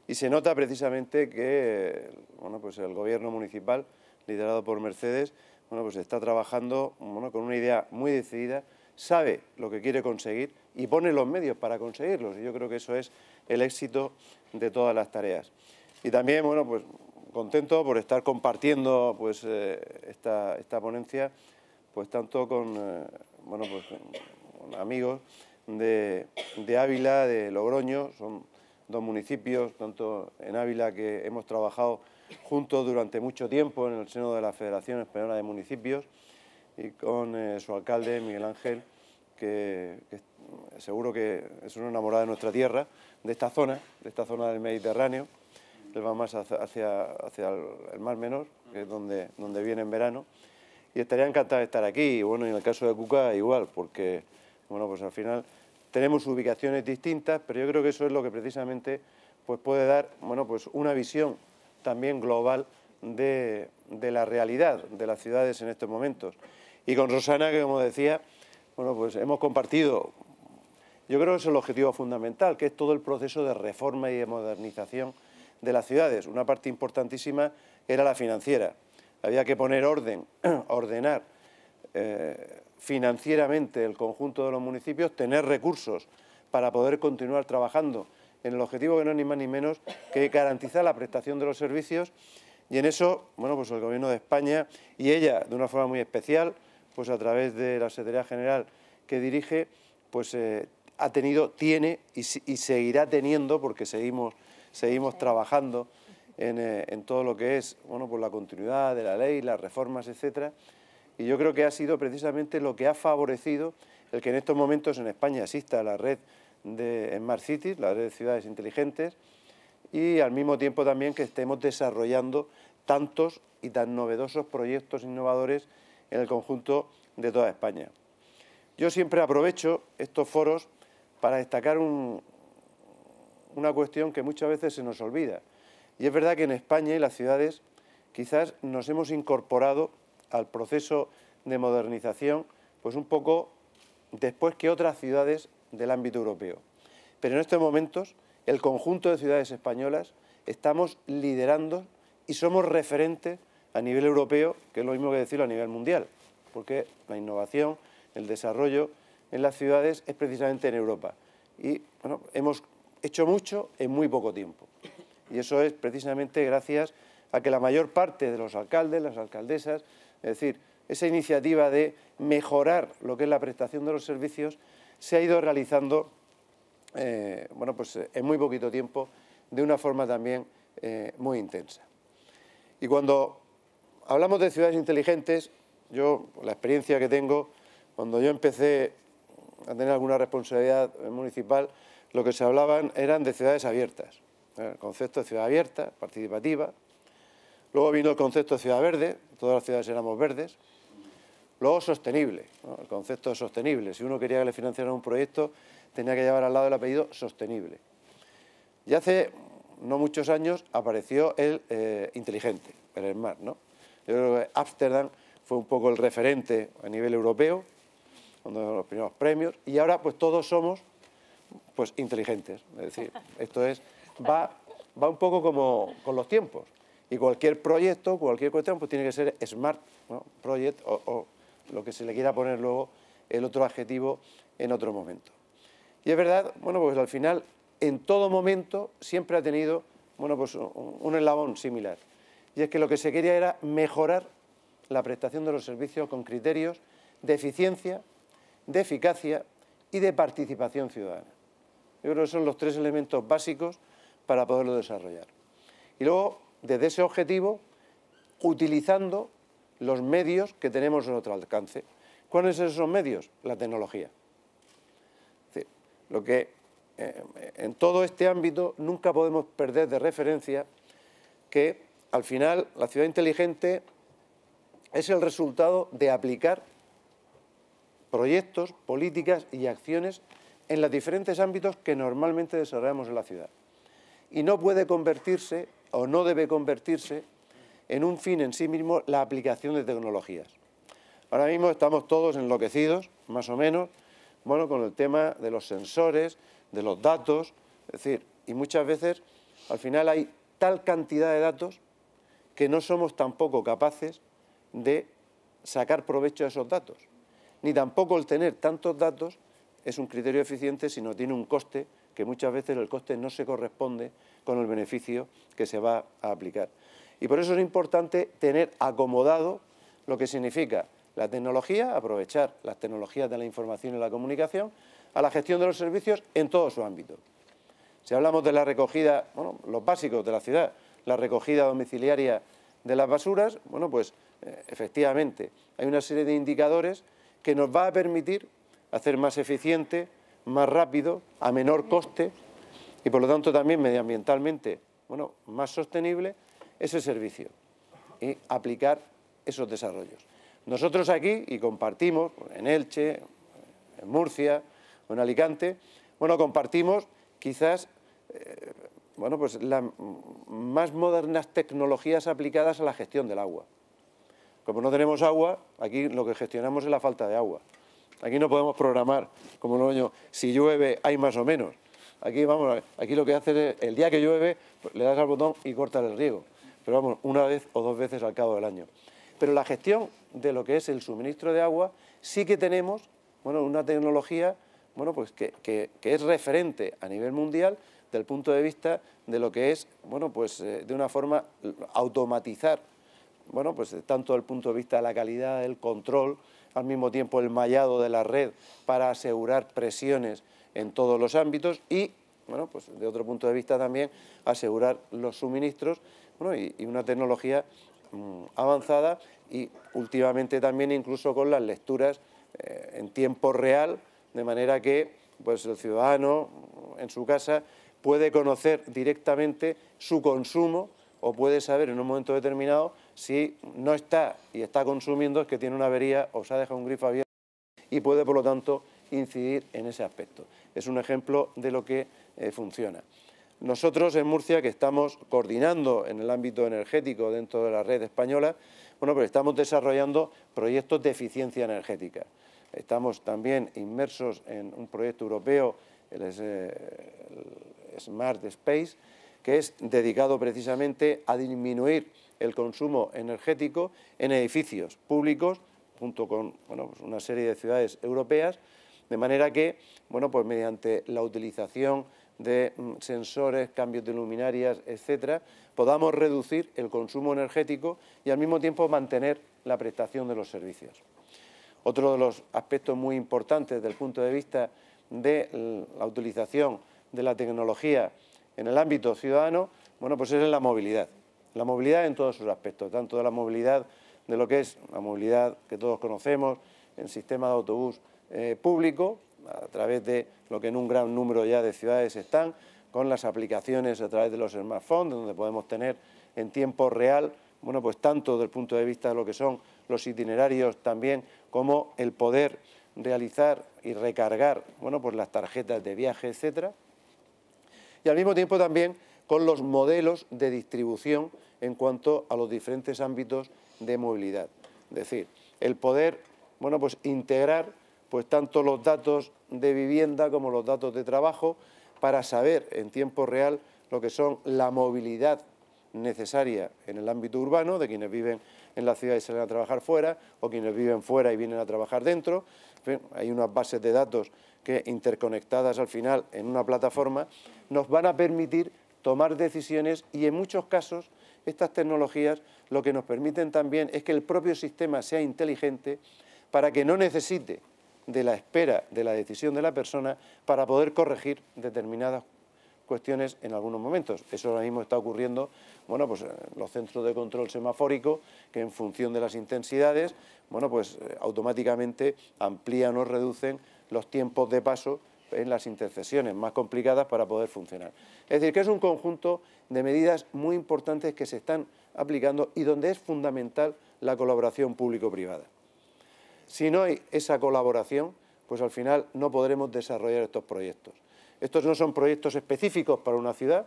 y se nota precisamente que bueno, pues el gobierno municipal, liderado por Mercedes, bueno, pues está trabajando bueno, con una idea muy decidida, sabe lo que quiere conseguir y pone los medios para conseguirlos, y yo creo que eso es el éxito de todas las tareas. Y también, bueno, pues contento por estar compartiendo pues, eh, esta, esta, ponencia, pues tanto con, eh, bueno, pues, amigos de, Ávila, de Logroño, son dos municipios, tanto en Ávila que hemos trabajado juntos durante mucho tiempo en el seno de la Federación Española de Municipios y con eh, su alcalde Miguel Ángel, que, seguro que es una enamorada de nuestra tierra, de esta zona, de esta zona del Mediterráneo. Él va más hacia, el Mar Menor, que es donde, donde viene en verano, y estaría encantado de estar aquí. Y bueno, en el caso de Cuca igual, porque bueno, pues al final tenemos ubicaciones distintas, pero yo creo que eso es lo que precisamente pues puede dar bueno, pues una visión también global de, la realidad de las ciudades en estos momentos. Y con Rosana, que como decía, bueno, pues hemos compartido, yo creo que es el objetivo fundamental, que es todo el proceso de reforma y de modernización de las ciudades. Una parte importantísima era la financiera. Había que poner orden, ordenar eh, financieramente el conjunto de los municipios, tener recursos para poder continuar trabajando en el objetivo que no es ni más ni menos que garantizar la prestación de los servicios. Y en eso, bueno, pues el Gobierno de España y ella, de una forma muy especial, pues a través de la Secretaría General que dirige, pues eh, ha tenido, tiene y, seguirá teniendo, porque seguimos, seguimos trabajando en, eh, en, todo lo que es, bueno, pues la continuidad de la ley, las reformas, etcétera, y yo creo que ha sido precisamente lo que ha favorecido el que en estos momentos en España exista la red de Smart Cities, la red de ciudades inteligentes, y al mismo tiempo también que estemos desarrollando tantos y tan novedosos proyectos innovadores en el conjunto de toda España. Yo siempre aprovecho estos foros para destacar una cuestión que muchas veces se nos olvida. Y es verdad que en España y las ciudades quizás nos hemos incorporado al proceso de modernización, pues un poco después que otras ciudades del ámbito europeo. Pero en estos momentos, el conjunto de ciudades españolas estamos liderando y somos referentes a nivel europeo, que es lo mismo que decirlo a nivel mundial, porque la innovación, el desarrollo en las ciudades es precisamente en Europa. Y bueno, hemos hecho mucho en muy poco tiempo. Y eso es precisamente gracias a que la mayor parte de los alcaldes, las alcaldesas, es decir, esa iniciativa de mejorar lo que es la prestación de los servicios se ha ido realizando eh, bueno, pues, eh, en muy poquito tiempo de una forma también eh, muy intensa. Y cuando hablamos de ciudades inteligentes, yo, la experiencia que tengo, cuando yo empecé a tener alguna responsabilidad municipal, lo que se hablaban eran de ciudades abiertas, el concepto de ciudad abierta, participativa, Luego vino el concepto de ciudad verde, todas las ciudades éramos verdes. Luego sostenible, el concepto de sostenible. Si uno quería que le financiaran un proyecto, tenía que llevar al lado el apellido sostenible. Y hace no muchos años apareció el eh, inteligente, el smart. ¿no? Yo creo que Ámsterdam fue un poco el referente a nivel europeo, de los primeros premios, y ahora pues todos somos pues inteligentes, es decir, esto es, va, va un poco como con los tiempos, y cualquier proyecto, cualquier cuestión, pues tiene que ser smart project o, o lo que se le quiera poner luego el otro adjetivo en otro momento. Y es verdad, bueno, pues al final, en todo momento, siempre ha tenido, bueno, pues un eslabón similar. Y es que lo que se quería era mejorar la prestación de los servicios con criterios de eficiencia, de eficacia y de participación ciudadana. Yo creo que son los tres elementos básicos para poderlo desarrollar. Y luego, desde ese objetivo, utilizando los medios que tenemos a nuestro alcance. ¿Cuáles son esos medios? La tecnología. lo que eh, en todo este ámbito nunca podemos perder de referencia que al final la ciudad inteligente es el resultado de aplicar proyectos, políticas y acciones en los diferentes ámbitos que normalmente desarrollamos en la ciudad. Y no puede convertirse o no debe convertirse en un fin en sí mismo la aplicación de tecnologías. Ahora mismo estamos todos enloquecidos, más o menos, bueno, con el tema de los sensores, de los datos, es decir, y muchas veces al final hay tal cantidad de datos que no somos tampoco capaces de sacar provecho de esos datos. Ni tampoco el tener tantos datos es un criterio eficiente, sino tiene un coste que muchas veces el coste no se corresponde con el beneficio que se va a aplicar. Y por eso es importante tener acomodado lo que significa la tecnología, aprovechar las tecnologías de la información y la comunicación a la gestión de los servicios en todo su ámbito. Si hablamos de la recogida, bueno, los básicos de la ciudad, la recogida domiciliaria de las basuras, bueno, pues eh, efectivamente hay una serie de indicadores que nos va a permitir hacer más eficiente, más rápido, a menor coste y por lo tanto también medioambientalmente bueno, más sostenible ese servicio y aplicar esos desarrollos. Nosotros aquí, y compartimos en Elche, en Murcia o en Alicante, bueno, compartimos quizás eh, bueno, pues las más modernas tecnologías aplicadas a la gestión del agua. Como no tenemos agua, aquí lo que gestionamos es la falta de agua. Aquí no podemos programar, como lo años, si llueve hay más o menos. Aquí, vamos, aquí lo que hace es, el día que llueve, pues, le das al botón y cortas el riego. Pero vamos, una vez o dos veces al cabo del año. Pero la gestión de lo que es el suministro de agua, sí que tenemos bueno, una tecnología bueno, pues que, es referente a nivel mundial desde el punto de vista de lo que es, bueno, pues eh, de una forma automatizar, bueno, pues tanto desde el punto de vista de la calidad, el control, al mismo tiempo el mallado de la red para asegurar presiones en todos los ámbitos y, bueno, pues de otro punto de vista también asegurar los suministros y, una tecnología mm, avanzada y últimamente también incluso con las lecturas eh, en tiempo real, de manera que pues, el ciudadano en su casa puede conocer directamente su consumo o puede saber en un momento determinado si no está y está consumiendo es que tiene una avería o se ha dejado un grifo abierto y puede por lo tanto incidir en ese aspecto. Es un ejemplo de lo que eh, funciona. Nosotros en Murcia, que estamos coordinando en el ámbito energético dentro de la red española, bueno, pues estamos desarrollando proyectos de eficiencia energética. Estamos también inmersos en un proyecto europeo, el, Smart Space, que es dedicado precisamente a disminuir el consumo energético en edificios públicos, junto con bueno, pues una serie de ciudades europeas, de manera que, bueno, pues mediante la utilización de mm, sensores, cambios de luminarias, etcétera, podamos reducir el consumo energético y al mismo tiempo mantener la prestación de los servicios. Otro de los aspectos muy importantes desde el punto de vista de la utilización de la tecnología en el ámbito ciudadano, bueno, pues es la movilidad. La movilidad en todos sus aspectos, tanto de la movilidad de lo que es la movilidad que todos conocemos, en sistema de autobús eh, público, a través de lo que en un gran número ya de ciudades están, con las aplicaciones a través de los smartphones, donde podemos tener en tiempo real, bueno, pues tanto desde el punto de vista de lo que son los itinerarios también, como el poder realizar y recargar, bueno, pues las tarjetas de viaje, etcétera. Y al mismo tiempo también con los modelos de distribución en cuanto a los diferentes ámbitos de movilidad. Es decir, el poder, bueno, pues integrar pues tanto los datos de vivienda como los datos de trabajo para saber en tiempo real lo que son la movilidad necesaria en el ámbito urbano de quienes viven en la ciudad y salen a trabajar fuera o quienes viven fuera y vienen a trabajar dentro. hay unas bases de datos que interconectadas al final en una plataforma nos van a permitir tomar decisiones y en muchos casos estas tecnologías lo que nos permiten también es que el propio sistema sea inteligente para que no necesite de la espera de la decisión de la persona para poder corregir determinadas cuestiones en algunos momentos. Eso ahora mismo está ocurriendo bueno, pues, los centros de control semafórico, que en función de las intensidades, bueno, pues, eh, automáticamente amplían o reducen los tiempos de paso en las intercesiones más complicadas para poder funcionar. Es decir, que es un conjunto de medidas muy importantes que se están aplicando y donde es fundamental la colaboración público-privada. Si no hay esa colaboración, pues al final no podremos desarrollar estos proyectos. Estos no son proyectos específicos para una ciudad,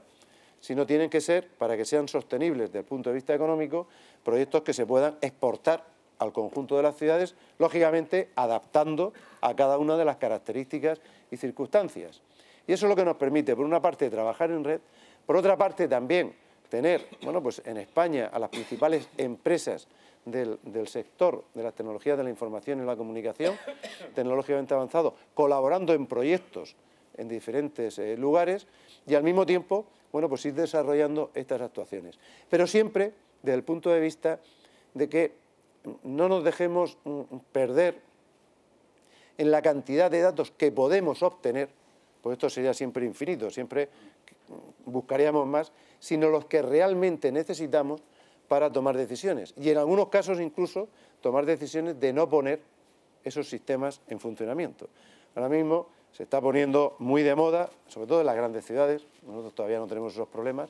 sino tienen que ser, para que sean sostenibles desde el punto de vista económico, proyectos que se puedan exportar al conjunto de las ciudades, lógicamente adaptando a cada una de las características y circunstancias. Y eso es lo que nos permite, por una parte, trabajar en red, por otra parte, también tener, bueno, pues en España a las principales empresas del, sector de las tecnologías de la información y la comunicación, tecnológicamente avanzado, colaborando en proyectos en diferentes eh, lugares y al mismo tiempo, bueno, pues ir desarrollando estas actuaciones. Pero siempre desde el punto de vista de que no nos dejemos mm, perder en la cantidad de datos que podemos obtener, pues esto sería siempre infinito, siempre buscaríamos más, sino los que realmente necesitamos para tomar decisiones. Y en algunos casos incluso tomar decisiones de no poner esos sistemas en funcionamiento. Ahora mismo se está poniendo muy de moda, sobre todo en las grandes ciudades, nosotros todavía no tenemos esos problemas,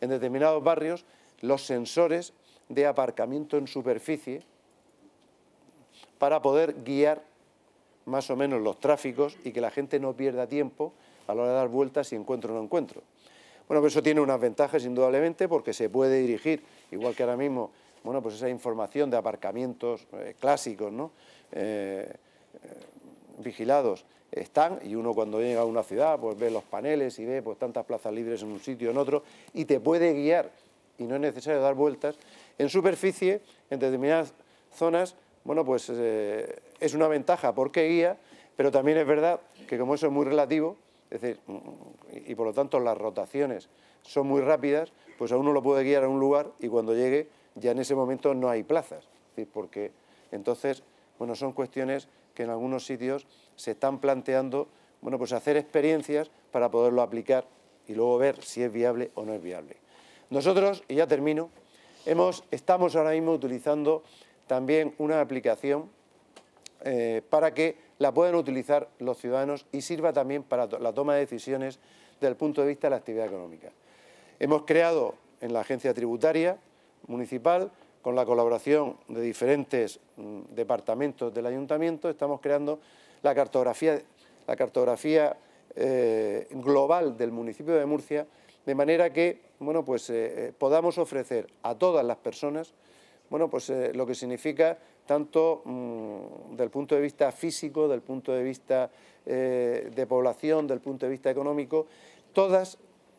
en determinados barrios los sensores de aparcamiento en superficie para poder guiar más o menos los tráficos y que la gente no pierda tiempo a la hora de dar vueltas si encuentro o no encuentro. Bueno, pues eso tiene unas ventajas indudablemente porque se puede dirigir, igual que ahora mismo, bueno, pues esa información de aparcamientos eh, clásicos, ¿no? Eh, eh, vigilados están y uno cuando llega a una ciudad pues ve los paneles y ve pues tantas plazas libres en un sitio o en otro y te puede guiar y no es necesario dar vueltas. En superficie, en determinadas zonas, bueno, pues es una ventaja porque guía, pero también es verdad que como eso es muy relativo, es decir, y por lo tanto las rotaciones son muy rápidas, pues a uno lo puede guiar a un lugar y cuando llegue ya en ese momento no hay plazas. porque entonces, bueno, son cuestiones que en algunos sitios se están planteando, bueno, pues hacer experiencias para poderlo aplicar y luego ver si es viable o no es viable. Nosotros, y ya termino, hemos, estamos ahora mismo utilizando también una aplicación eh, para que la puedan utilizar los ciudadanos y sirva también para la toma de decisiones desde el punto de vista de la actividad económica. Hemos creado en la agencia tributaria municipal, con la colaboración de diferentes mm, departamentos del ayuntamiento, estamos creando la cartografía, eh, global del municipio de Murcia, de manera que bueno, pues, eh, podamos ofrecer a todas las personas bueno, pues, lo que significa tanto mm, del punto de vista físico, del punto de vista eh, de población, del punto de vista económico, todas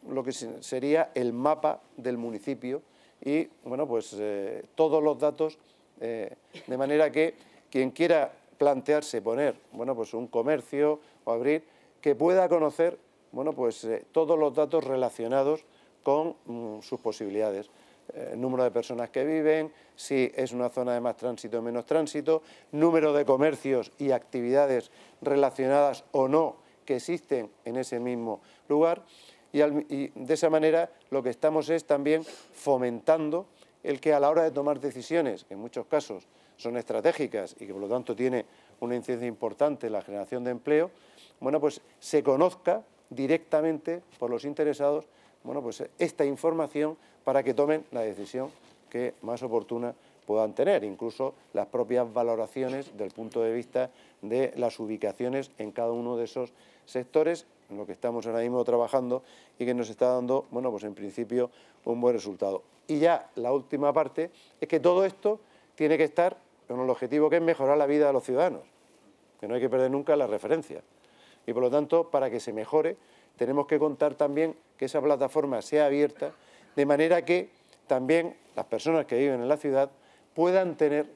lo que sería el mapa del municipio y bueno, pues eh, todos los datos, eh, de manera que quien quiera plantearse poner bueno, pues un comercio o abrir, que pueda conocer bueno, pues, todos los datos relacionados con mm, sus posibilidades. Eh, número de personas que viven, si es una zona de más tránsito o menos tránsito, número de comercios y actividades relacionadas o no que existen en ese mismo lugar. Y, de esa manera lo que estamos es también fomentando el que a la hora de tomar decisiones, que en muchos casos son estratégicas y que por lo tanto tiene una incidencia importante en la generación de empleo, bueno, pues se conozca directamente por los interesados bueno, pues esta información para que tomen la decisión que más oportuna puedan tener, incluso las propias valoraciones del punto de vista de las ubicaciones en cada uno de esos sectores, en lo que estamos ahora mismo trabajando y que nos está dando, bueno, pues en principio un buen resultado. Y ya la última parte es que todo esto tiene que estar con el objetivo que es mejorar la vida de los ciudadanos, que no hay que perder nunca la referencia. Y por lo tanto, para que se mejore, tenemos que contar también que esa plataforma sea abierta, de manera que también las personas que viven en la ciudad puedan tener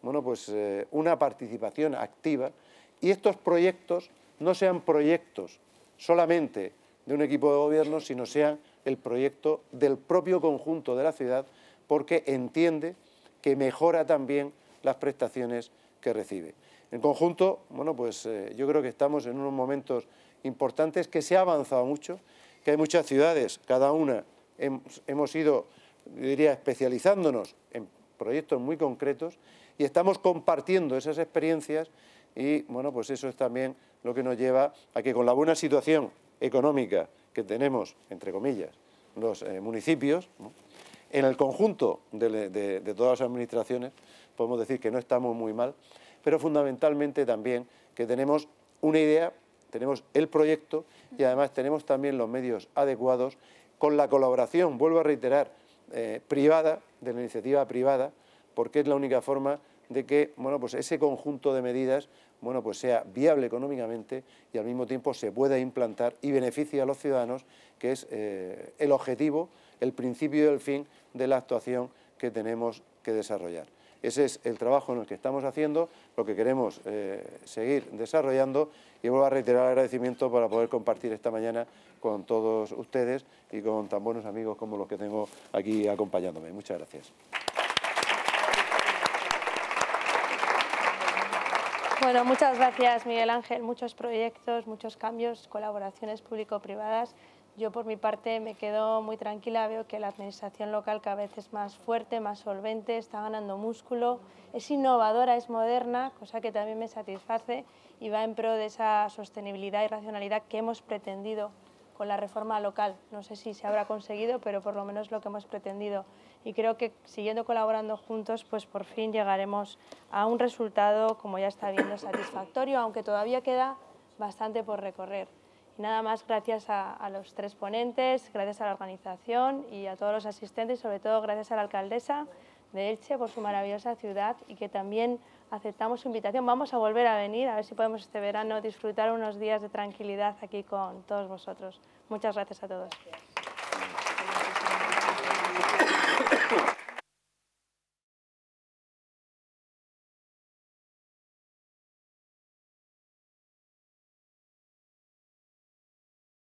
bueno, pues, eh, una participación activa y estos proyectos no sean proyectos solamente de un equipo de gobierno, sino sean el proyecto del propio conjunto de la ciudad, porque entiende que mejora también las prestaciones que recibe. En conjunto, bueno, pues eh, yo creo que estamos en unos momentos importantes, que se ha avanzado mucho, que hay muchas ciudades, cada una hemos ido, diría, especializándonos en proyectos muy concretos y estamos compartiendo esas experiencias y, bueno, pues eso es también lo que nos lleva a que con la buena situación económica que tenemos, entre comillas, los eh, municipios, en el conjunto de, todas las administraciones, podemos decir que no estamos muy mal, pero fundamentalmente también que tenemos una idea, tenemos el proyecto y además tenemos también los medios adecuados con la colaboración, vuelvo a reiterar, eh, privada, de la iniciativa privada, porque es la única forma de que bueno, pues ese conjunto de medidas bueno, pues sea viable económicamente y al mismo tiempo se pueda implantar y beneficie a los ciudadanos, que es eh, el objetivo, el principio y el fin de la actuación que tenemos que desarrollar. Ese es el trabajo en el que estamos haciendo, lo que queremos eh, seguir desarrollando y vuelvo a reiterar el agradecimiento para poder compartir esta mañana con todos ustedes y con tan buenos amigos como los que tengo aquí acompañándome. Muchas gracias. Bueno, muchas gracias Miguel Ángel. Muchos proyectos, muchos cambios, colaboraciones público-privadas. Yo por mi parte me quedo muy tranquila, veo que la administración local cada vez es más fuerte, más solvente, está ganando músculo, es innovadora, es moderna, cosa que también me satisface y va en pro de esa sostenibilidad y racionalidad que hemos pretendido con la reforma local. No sé si se habrá conseguido, pero por lo menos lo que hemos pretendido y creo que siguiendo colaborando juntos, pues por fin llegaremos a un resultado, como ya está viendo, satisfactorio, aunque todavía queda bastante por recorrer. Y nada más, gracias a, los tres ponentes, gracias a la organización y a todos los asistentes, y sobre todo gracias a la alcaldesa de Elche por su maravillosa ciudad y que también aceptamos su invitación. Vamos a volver a venir, a ver si podemos este verano disfrutar unos días de tranquilidad aquí con todos vosotros. Muchas gracias a todos.